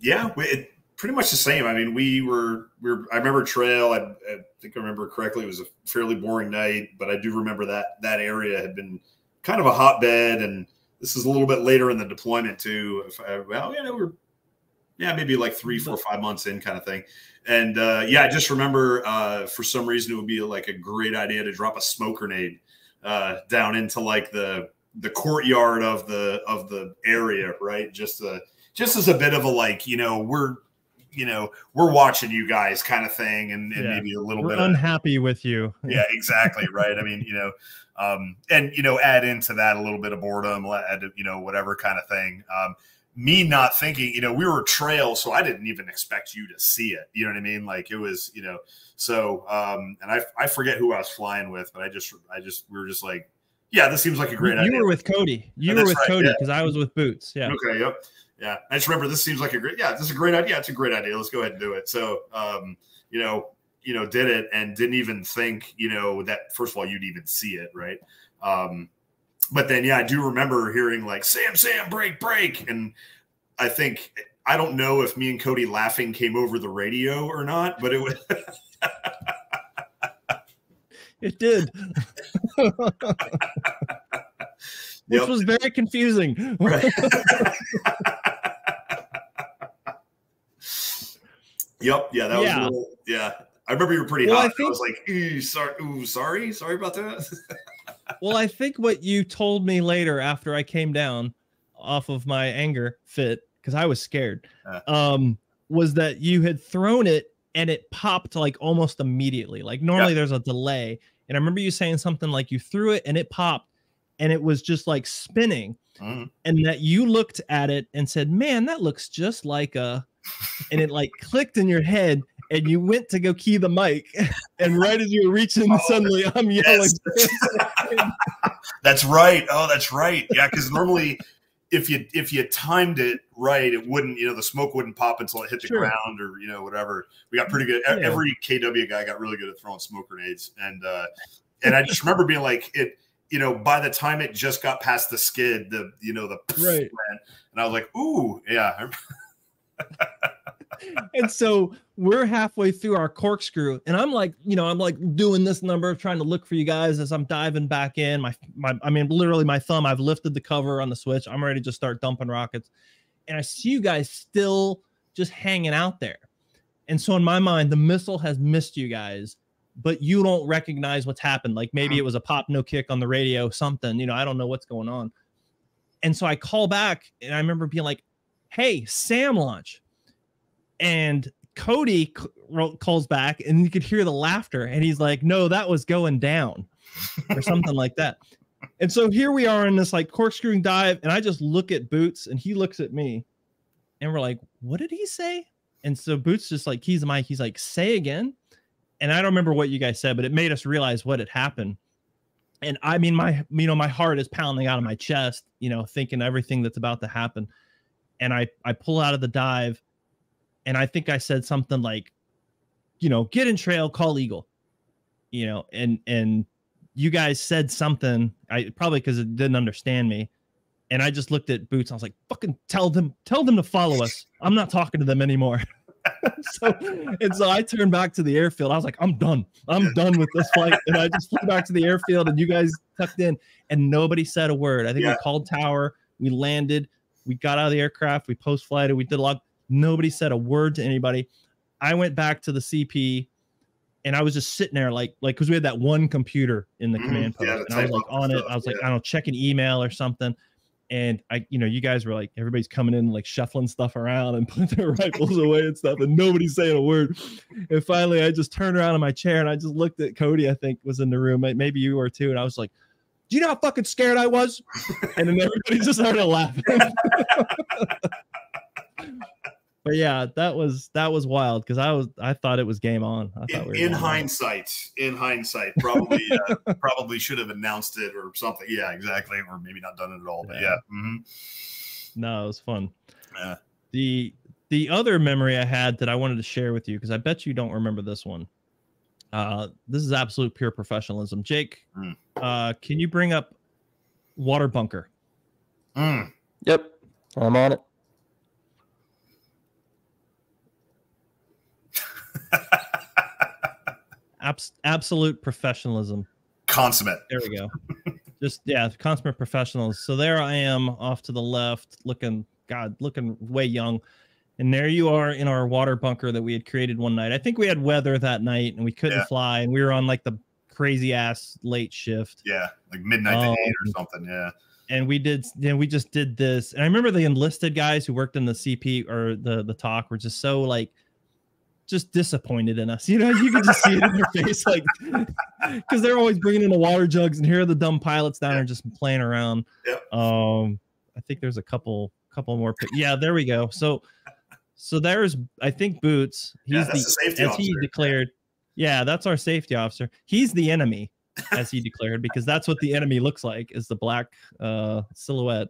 yeah, it, pretty much the same. I mean, we were we were. I remember trail. I, I think I remember correctly. It was a fairly boring night, but I do remember that that area had been kind of a hotbed and this is a little bit later in the deployment too. I, well, yeah, we're yeah maybe like three, four, five months in kind of thing. And uh, yeah, I just remember uh, for some reason it would be like a great idea to drop a smoke grenade uh, down into like the the courtyard of the of the area, right? Just a just as a bit of a like you know we're you know we're watching you guys kind of thing and, and yeah. maybe a little we're bit unhappy of, with you yeah exactly right i mean you know um, and you know add into that a little bit of boredom, add you know whatever kind of thing. Um, me not thinking, you know, we were trail, so I didn't even expect you to see it. You know what I mean? Like it was, you know, so um, and I I forget who I was flying with, but I just I just we were just like Yeah, this seems like a great you, idea. You were with Cody. You Oh, were with right, Cody yeah. because I was with Boots. Yeah. Okay. Yep. Yeah. I just remember this seems like a great. Yeah, this is a great idea. It's a great idea. Let's go ahead and do it. So, um, you know, you know, did it and didn't even think, you know, that first of all you'd even see it, right? Um, but then, yeah, I do remember hearing like SAM, SAM, break, break, and I think I don't know if me and Cody laughing came over the radio or not, but it was. It did. Which Yep. was very confusing. Right. yep. Yeah. That was Yeah. a little. Yeah. I remember you were pretty Well, I hot. I, think- was like, ooh, sorry, ooh, sorry, sorry about that. well, I think what you told me later after I came down off of my anger fit because I was scared, um, was that you had thrown it and it popped like almost immediately. Like normally there's a delay, and I remember you saying something like you threw it and it popped, and it was just like spinning, Mhm. and that you looked at it and said, "Man, that looks just like a," and it like clicked in your head. And you went to go key the mic, and right as you were reaching, Oh, suddenly I'm yelling. Yes. that's right. Oh, that's right. Yeah, because normally, if you if you timed it right, it wouldn't. You know, the smoke wouldn't pop until it hit the Sure. ground, or you know, whatever. We got pretty good. e- Yeah. Every KW guy got really good at throwing smoke grenades, and uh, and I just remember being like it. You know, by the time it just got past the skid, the you know the Right. and I was like, ooh, yeah. and so we're halfway through our corkscrew and i'm like you know i'm like doing this number trying to look for you guys as i'm diving back in. My my i mean literally my thumb i've lifted the cover on the switch. I'm ready to just start dumping rockets. And i see you guys still just hanging out there. And so in my mind the missile has missed you guys but you don't recognize what's happened. Like maybe uh-huh. it was a pop no kick on the radio something you know i don't know what's going on. And so i call back and i remember being like hey SAM launch and Cody calls back, and you could hear the laughter, and he's like, "No, that was going down," or something like that. And so here we are in this like corkscrewing dive, and I just look at Boots, and he looks at me, and we're like, "What did he say?" And so Boots just like keys the mic. He's like, "Say again," and I don't remember what you guys said, but it made us realize what had happened. And I mean, my you know, my heart is pounding out of my chest, you know, thinking everything that's about to happen. And I I pull out of the dive and I think I said something like, you know, get in trail, call eagle, you know, and and you guys said something. I probably because it didn't understand me, and I just looked at Boots. I was like, fucking tell them, tell them to follow us. I'm not talking to them anymore. so and so I turned back to the airfield. I was like, I'm done. I'm done with this flight, and I just flew back to the airfield, and you guys tucked in, and nobody said a word. I think Yeah. we called tower, we landed, we got out of the aircraft, we post flighted, we did a lot. Nobody said a word to anybody. I went back to the CP and I was just sitting there like like because we had that one computer in the Mhm. command post Yeah, and I was like on it. I was like, yeah. I don't know, an email or something. And I, you know, you guys were like, everybody's coming in like shuffling stuff around and putting their rifles away and stuff, and nobody's saying a word. And finally, I just turned around in my chair and I just looked at Cody. I think was in the room. Maybe you were too. And I was like, "Do you know how fucking scared I was?" And then everybody just started laughing. but yeah, that was that was wild because I was I thought it was game on. I thought in, we in game on. hindsight, in hindsight, probably uh, probably should have announced it or something. Yeah, exactly, or maybe not done it at all. But Yeah. yeah, mhm. No, it was fun. Yeah. The the other memory I had that I wanted to share with you because I bet you don't remember this one. Uh, this is absolute pure professionalism. Jake, Mm. uh, can you bring up water bunker? Mm. Yep, I'm on it. Abs- absolute professionalism. consummate. There we go. Just yeah, consummate professionals. So there I am off to the left, looking God, looking way young. And there you are in our water bunker that we had created one night. I think we had weather that night and we couldn't Yeah. fly, and we were on like the crazy ass late shift. Yeah, like midnight to Um, eight or something. Yeah, And we did then we just did this. And I remember the enlisted guys who worked in the CP or the the TOC were just so like just disappointed in us. You know, you could just see it in their face, like because they're always bringing in the water jugs, and here are the dumb pilots down there just playing around. Yep. Um, I think there's a couple, couple more. Yeah, there we go. So, so there's, I think Boots. He's Yeah, the, the safety as he declared. Yeah, that's our safety officer. He's the enemy. as he declared, because that's what the enemy looks like is the black uh, silhouette.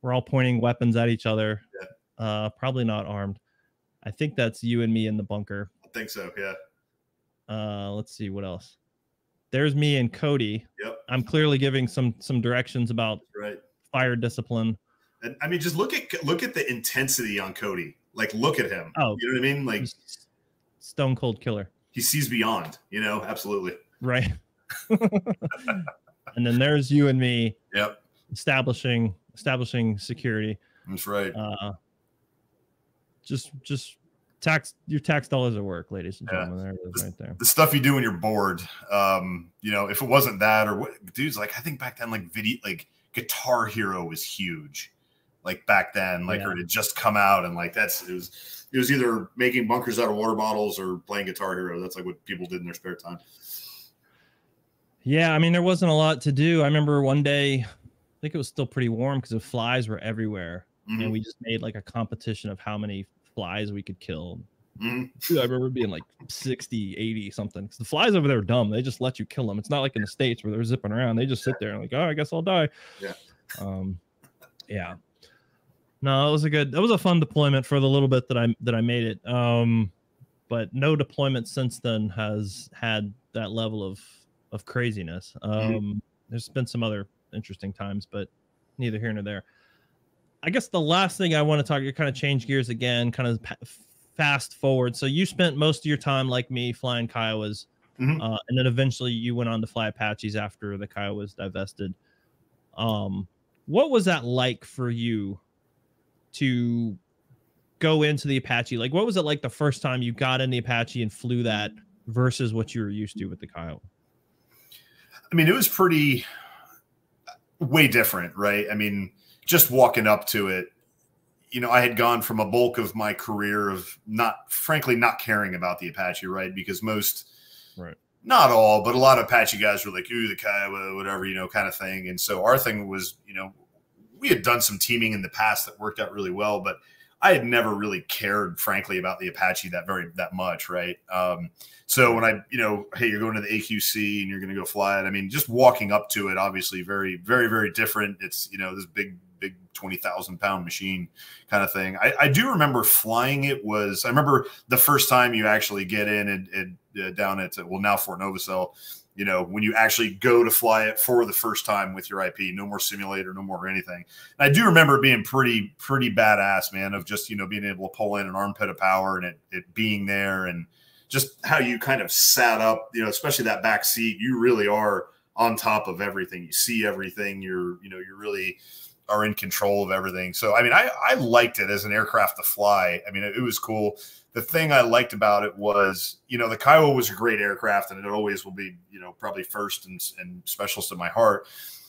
We're all pointing weapons at each other. Yeah. Uh, probably not armed. I think that's you and me in the bunker. I think so. Yeah. Uh, let's see what else. There's me and Cody. Yep. I'm clearly giving some some directions about right fire discipline. And I mean, just look at look at the intensity on Cody. Like, look at him. Oh, you know what I mean? Like, stone cold killer. He sees beyond. You know, absolutely. Right. and then there's you and me. Yep. Establishing establishing security. That's right. Uh, just just tax your tax dollars at work, ladies and gentlemen. Yeah. There it is, right there. The stuff you do when you're bored. Um, you know, if it wasn't that or what, dudes, like I think back then, like video, like Guitar Hero was huge. Like back then, like yeah. or it had just come out, and like that's it was it was either making bunkers out of water bottles or playing Guitar Hero. That's like what people did in their spare time. Yeah, I mean, there wasn't a lot to do. I remember one day, I think it was still pretty warm because the flies were everywhere, mm-hmm. and we just made like a competition of how many flies we could kill. Mm-hmm. I remember being like 60, 80 something. Because the flies over there are dumb. They just let you kill them. It's not like in the States where they're zipping around. They just sit there and like, oh, I guess I'll die. Yeah. Um, yeah. No, that was a good, that was a fun deployment for the little bit that I, that I made it. Um, but no deployment since then has had that level of, of craziness. Mm-hmm. Um, mm-hmm. there's been some other interesting times, but neither here nor there. I guess the last thing I want to talk, you kind of change gears again, kind of fast forward. So you spent most of your time, like me, flying Kiowas, mm-hmm. uh, and then eventually you went on to fly Apaches after the Kiowas divested. Um, what was that like for you to go into the Apache? Like, what was it like the first time you got in the Apache and flew that versus what you were used to with the Kiowa? I mean, it was pretty way different, right? I mean just walking up to it, you know, I had gone from a bulk of my career of not, frankly, not caring about the Apache, right? Because most, right, not all, but a lot of Apache guys were like, "Ooh, the Kiowa, whatever," you know, kind of thing. And so our thing was, you know, we had done some teaming in the past that worked out really well, but I had never really cared, frankly, about the Apache that very that much, right? Um, so when I, you know, hey, you're going to the AQC and you're going to go fly it. I mean, just walking up to it, obviously, very, very, very different. It's you know this big, big twenty thousand pound machine kind of thing. I, I, do remember flying it was. I remember the first time you actually get in and, and uh, down at well now Fort Novosel you know, when you actually go to fly it for the first time with your IP, no more simulator, no more anything. And I do remember being pretty, pretty badass, man, of just, you know, being able to pull in an armpit of power and it, it being there and just how you kind of sat up, you know, especially that back seat, you really are on top of everything. You see everything. You're, you know, you're really are in control of everything. So, I mean, I, I liked it as an aircraft to fly. I mean, it, it was cool the thing I liked about it was, you know, the Kiowa was a great aircraft and it always will be, you know, probably first and, and specialist in my heart.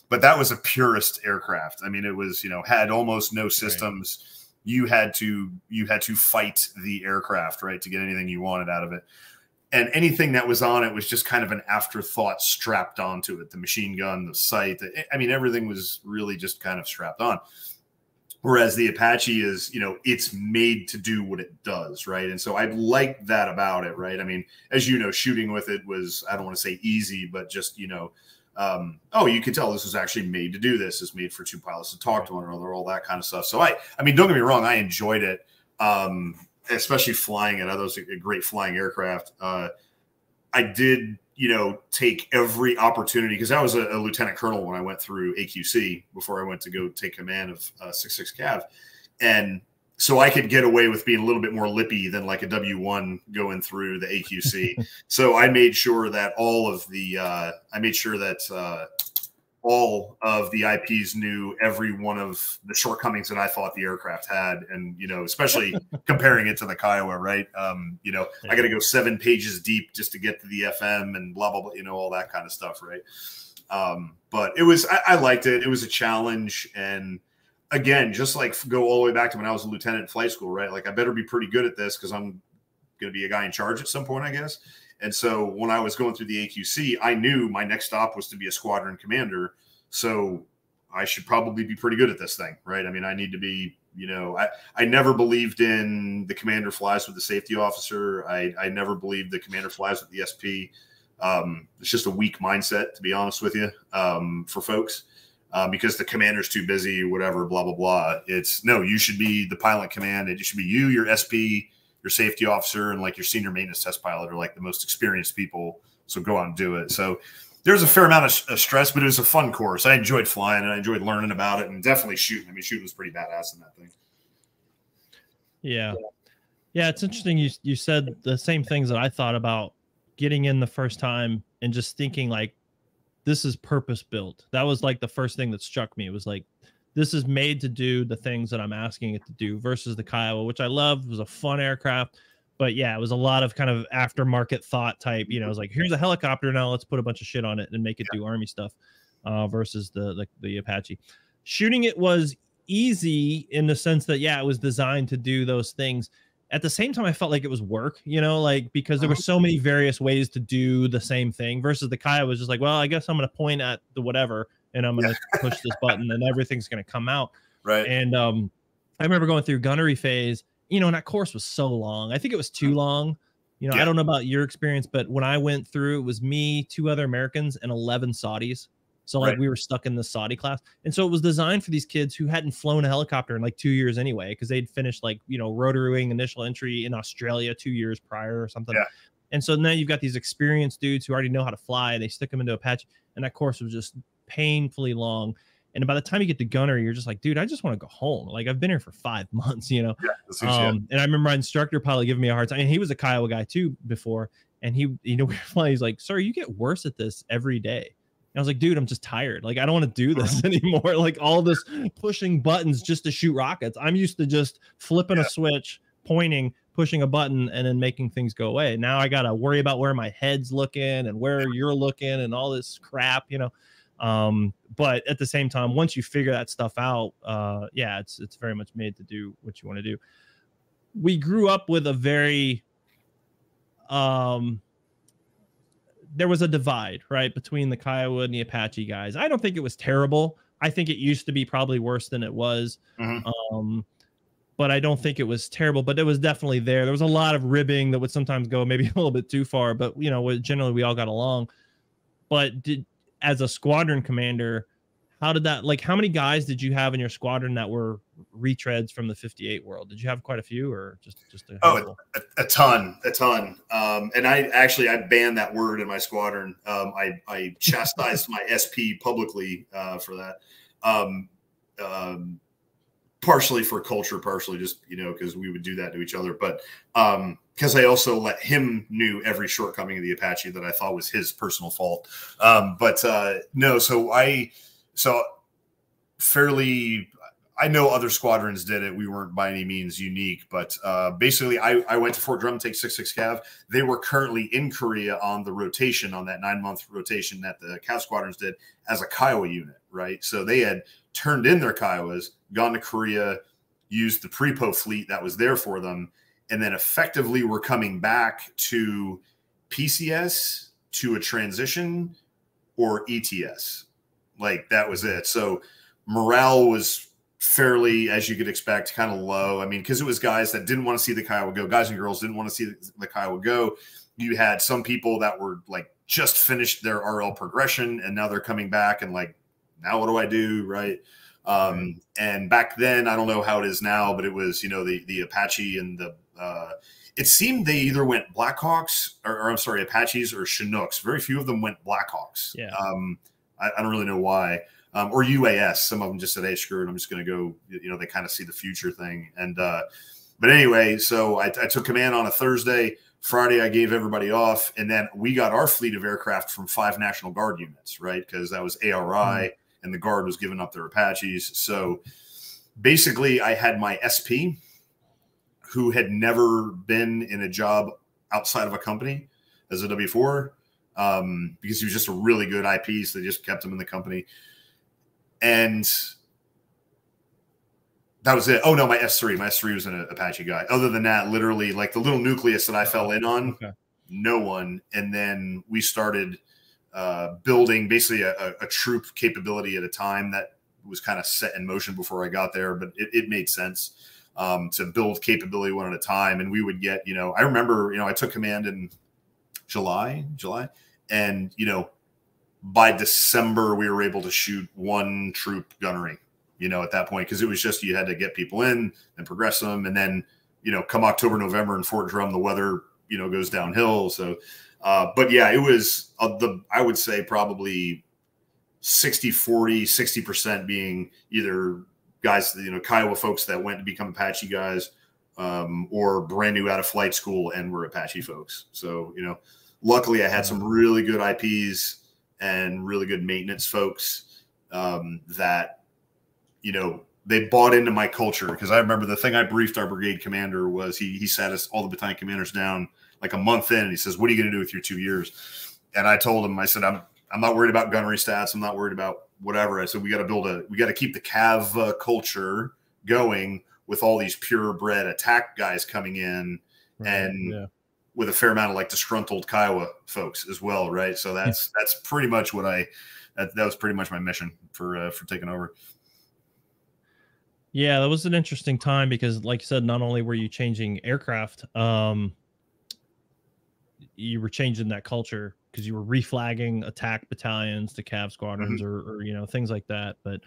But that was a purist aircraft. I mean, it was, you know, had almost no systems. Right. You had to you had to fight the aircraft, right, to get anything you wanted out of it. And anything that was on it was just kind of an afterthought strapped onto it. The machine gun, the sight. The, I mean, everything was really just kind of strapped on. Whereas the Apache is, you know, it's made to do what it does, right? And so I like that about it, right? I mean, as you know, shooting with it was, I don't want to say easy, but just, you know, um, oh, you can tell this was actually made to do this. It's made for two pilots to talk to one another, all that kind of stuff. So I, I mean, don't get me wrong, I enjoyed it, um, especially flying it. I thought it was a great flying aircraft. Uh, I did you know, take every opportunity because I was a, a, lieutenant colonel when I went through AQC before I went to go take command of uh, 66 Cav. And so I could get away with being a little bit more lippy than like a W1 going through the AQC. so I made sure that all of the, uh, I made sure that uh, all of the IPs knew every one of the shortcomings that I thought the aircraft had, and you know, especially comparing it to the Kiowa, right? Um, you know, yeah. I got to go seven pages deep just to get to the FM and blah blah blah, you know, all that kind of stuff, right? Um, but it was, I, I liked it. It was a challenge, and again, just like go all the way back to when I was a lieutenant in flight school, right? Like I better be pretty good at this because I'm going to be a guy in charge at some point, I guess. And so when I was going through the AQC, I knew my next stop was to be a squadron commander. So I should probably be pretty good at this thing, right? I mean, I need to be, you know, I, I never believed in the commander flies with the safety officer. I, I never believed the commander flies with the SP. Um, it's just a weak mindset, to be honest with you, um, for folks. Uh, because the commander's too busy, whatever, blah blah blah. It's no, you should be the pilot command. It should be you, your SP, your safety officer, and like your senior maintenance test pilot are like the most experienced people. So go out and do it. So there's a fair amount of, of stress, but it was a fun course. I enjoyed flying and I enjoyed learning about it, and definitely shooting. I mean, shooting was pretty badass in that thing. Yeah, yeah, it's interesting. You you said the same things that I thought about getting in the first time and just thinking like this is purpose built. That was like the first thing that struck me. It was like this is made to do the things that I'm asking it to do versus the Kiowa, which I loved. It was a fun aircraft. But yeah, it was a lot of kind of aftermarket thought type. You know, it was like, here's a helicopter now, let's put a bunch of shit on it and make it yeah. do army stuff uh, versus the, the the Apache. Shooting it was easy in the sense that yeah, it was designed to do those things at the same time, I felt like it was work, you know, like because there were so many various ways to do the same thing versus the Kiowa was just like, well, I guess I'm going to point at the whatever and I'm going to yeah. push this button and everything's going to come out. Right. And um, I remember going through gunnery phase, you know, and that course was so long. I think it was too mm. long. You know, yeah. I don't know about your experience, but when I went through, it was me, two other Americans, and 11 Saudis. So like right. we were stuck in the Saudi class. And so it was designed for these kids who hadn't flown a helicopter in like 2 years anyway because they'd finished like, you know, rotary wing initial entry in Australia 2 years prior or something. Yeah. And so now you've got these experienced dudes who already know how to fly. They stick them into Apache. and that course was just painfully long. And by the time you get to gunner, you're just like, dude, I just want to go home. Like I've been here for five months, you know. Yeah, um, and I remember my instructor pilot giving me a hard time. And he was a Kiowa guy too before. And he, you know, we were flying. He's like, "Sir, you get worse at this every day." And I was like, dude, I'm just tired. Like, I don't want to do this anymore. Like, all this pushing buttons just to shoot rockets. I'm used to just flipping yeah. a switch, pointing, pushing a button, and then making things go away. Now I got to worry about where my head's looking and where you're looking and all this crap, you know. Um, but at the same time, once you figure that stuff out, uh, yeah, it's it's very much made to do what you want to do. We grew up with a very um there was a divide, right, between the Kiowa and the Apache guys. I don't think it was terrible. I think it used to be probably worse than it was. Mm-hmm. Um, but I don't think it was terrible. But it was definitely there. There was a lot of ribbing that would sometimes go maybe a little bit too far. But you know, generally we all got along. But did as a squadron commander, how did that like how many guys did you have in your squadron that were retreads from the 58 world? Did you have quite a few or just just a oh a, a, ton a ton. Um, and i actually i banned that word in my squadron. Um, i i chastised my sp publicly uh, for that. Um, um, partially for culture partially just you know because we would do that to each other. But because um, i also let him knew every shortcoming of the apache that i thought was his personal fault. Um, but uh, no so i so fairly I know other squadrons did it. We weren't by any means unique, but uh, basically, I, I went to Fort Drum, take six six Cav. They were currently in Korea on the rotation, on that nine month rotation that the Cav squadrons did as a Kiowa unit, right? So they had turned in their Kiowas, gone to Korea, used the Prepo fleet that was there for them, and then effectively were coming back to PCS to a transition or ETS like that was it. So morale was fairly, as you could expect, kind of low. I mean, because it was guys that didn't want to see the Kiowa go, guys and girls didn't want to see the, the Kiowa go. You had some people that were like just finished their RL progression and now they're coming back and like, now what do I do? Right. Um, and back then, I don't know how it is now, but it was, you know, the, the Apache and the, uh, it seemed they either went Blackhawks or, or I'm sorry, Apaches or Chinooks. Very few of them went Blackhawks. Yeah. Um, I, I don't really know why. Um, or UAS. Some of them just said, "Hey, screw it, I'm just going to go." You know, they kind of see the future thing. And uh, but anyway, so I, I, took command on a Thursday. Friday, I gave everybody off, and then we got our fleet of aircraft from five National Guard units, right? Because that was ARI, mm-hmm. and the Guard was giving up their Apaches. So basically, I had my SP, who had never been in a job outside of a company as a W four um, because he was just a really good IP. So they just kept him in the company. And that was it. Oh no, my S3, my S3 was an Apache guy. Other than that, literally like the little nucleus that I fell in on, okay. no one. And then we started uh, building basically a, a, a, troop capability at a time that was kind of set in motion before I got there, but it, it made sense um, to build capability one at a time. And we would get, you know, I remember, you know, I took command in July, July, and you know, by December we were able to shoot one troop gunnery. You know, at that point because it was just you had to get people in and progress them, and then you know, come October, November in Fort Drum, the weather you know goes downhill. So, uh, but yeah, it was uh, the I would say probably 60 40 60% being either guys you know kiowa folks that went to become apache guys um, or brand new out of flight school and were apache folks so you know luckily i had some really good ips and really good maintenance folks um, that you know they bought into my culture because i remember the thing i briefed our brigade commander was he he sat us all the battalion commanders down like a month in and he says what are you going to do with your two years and i told him i said i'm I'm not worried about gunnery stats. I'm not worried about whatever. I said we got to build a we got to keep the cav uh, culture going with all these purebred attack guys coming in right. and yeah. With a fair amount of like disgruntled Kiowa folks as well, right? So that's yeah. that's pretty much what I that, that was pretty much my mission for uh, for taking over. Yeah, that was an interesting time because, like you said, not only were you changing aircraft, um, you were changing that culture because you were reflagging attack battalions to cav squadrons mm-hmm. or, or, you know things like that but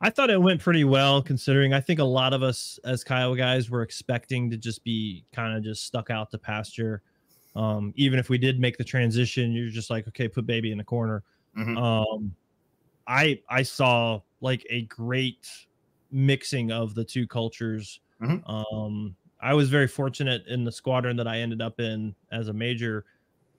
i thought it went pretty well considering i think a lot of us as kiowa guys were expecting to just be kind of just stuck out to pasture um, even if we did make the transition you're just like okay put baby in the corner mm-hmm. um, i i saw like a great mixing of the two cultures mm-hmm. um, i was very fortunate in the squadron that i ended up in as a major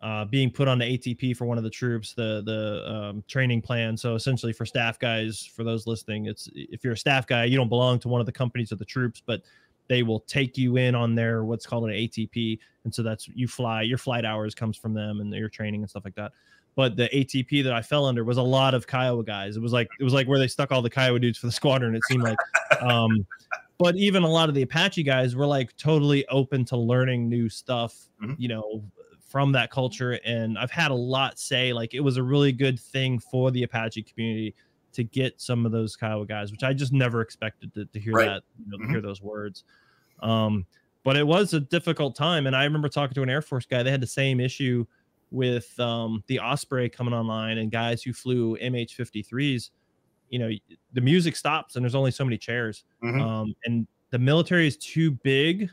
uh, being put on the ATP for one of the troops, the the um, training plan. So essentially, for staff guys, for those listening, it's if you're a staff guy, you don't belong to one of the companies of the troops, but they will take you in on their what's called an ATP, and so that's you fly. Your flight hours comes from them and your training and stuff like that. But the ATP that I fell under was a lot of Kiowa guys. It was like it was like where they stuck all the Kiowa dudes for the squadron. It seemed like. Um, but even a lot of the Apache guys were like totally open to learning new stuff, mm-hmm. you know, from that culture and i've had a lot say like it was a really good thing for the apache community to get some of those kiowa guys which i just never expected to, to hear right. that you know, mm-hmm. to hear those words um, but it was a difficult time and i remember talking to an air force guy they had the same issue with um, the osprey coming online and guys who flew mh53s you know the music stops and there's only so many chairs mm-hmm. um, and the military is too big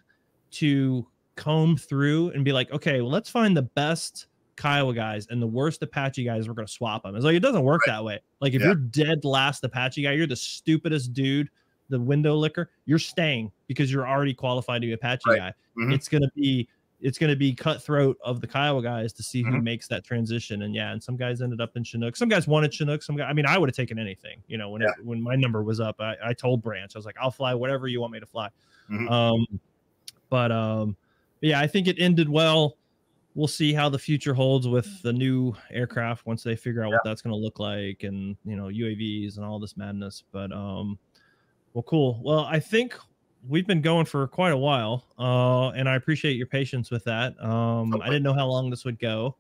to comb through and be like, okay, well, let's find the best Kiowa guys and the worst Apache guys. We're gonna swap them. It's like it doesn't work right. that way. Like if yeah. you're dead last Apache guy, you're the stupidest dude, the window licker. You're staying because you're already qualified to be Apache right. guy. Mm-hmm. It's gonna be it's going to be cutthroat of the Kiowa guys to see who mm-hmm. makes that transition. And yeah, and some guys ended up in Chinook. Some guys wanted Chinook. Some guys, I mean, I would have taken anything. You know, when yeah. it, when my number was up, I, I told Branch, I was like, I'll fly whatever you want me to fly. Mm-hmm. Um, but um, yeah, I think it ended well. We'll see how the future holds with the new aircraft once they figure out yeah. what that's going to look like, and you know UAVs and all this madness. But um, well, cool. Well, I think we've been going for quite a while, uh, and I appreciate your patience with that. Um, okay. I didn't know how long this would go,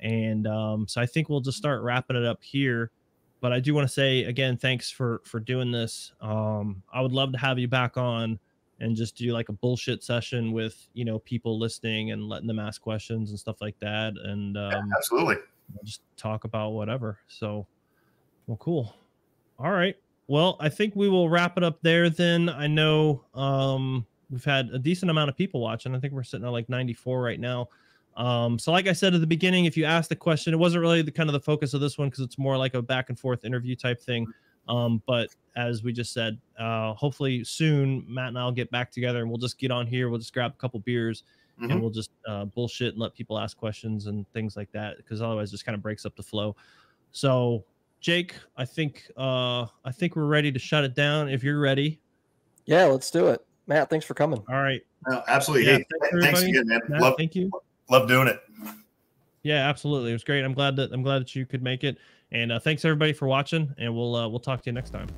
and um, so I think we'll just start wrapping it up here. But I do want to say again, thanks for for doing this. Um, I would love to have you back on and just do like a bullshit session with you know people listening and letting them ask questions and stuff like that and um, yeah, absolutely just talk about whatever. So well cool. All right. Well i think we will wrap it up there then. I know um, we've had a decent amount of people watching i think we're sitting at like 94 right now. Um, so like i said at the beginning if you asked the question it wasn't really the kind of the focus of this one because it's more like a back and forth interview type thing um, but as we just said, uh, hopefully soon Matt and I'll get back together and we'll just get on here. We'll just grab a couple beers mm-hmm. and we'll just uh, bullshit and let people ask questions and things like that because otherwise it just kind of breaks up the flow. So Jake, I think uh, I think we're ready to shut it down. If you're ready, yeah, let's do it. Matt, thanks for coming. All right, no, absolutely. Yeah, hey, thanks, thanks again, man. Matt, love, thank you. Love doing it. Yeah, absolutely. It was great. I'm glad that I'm glad that you could make it. And uh, thanks everybody for watching, and we'll uh, we'll talk to you next time.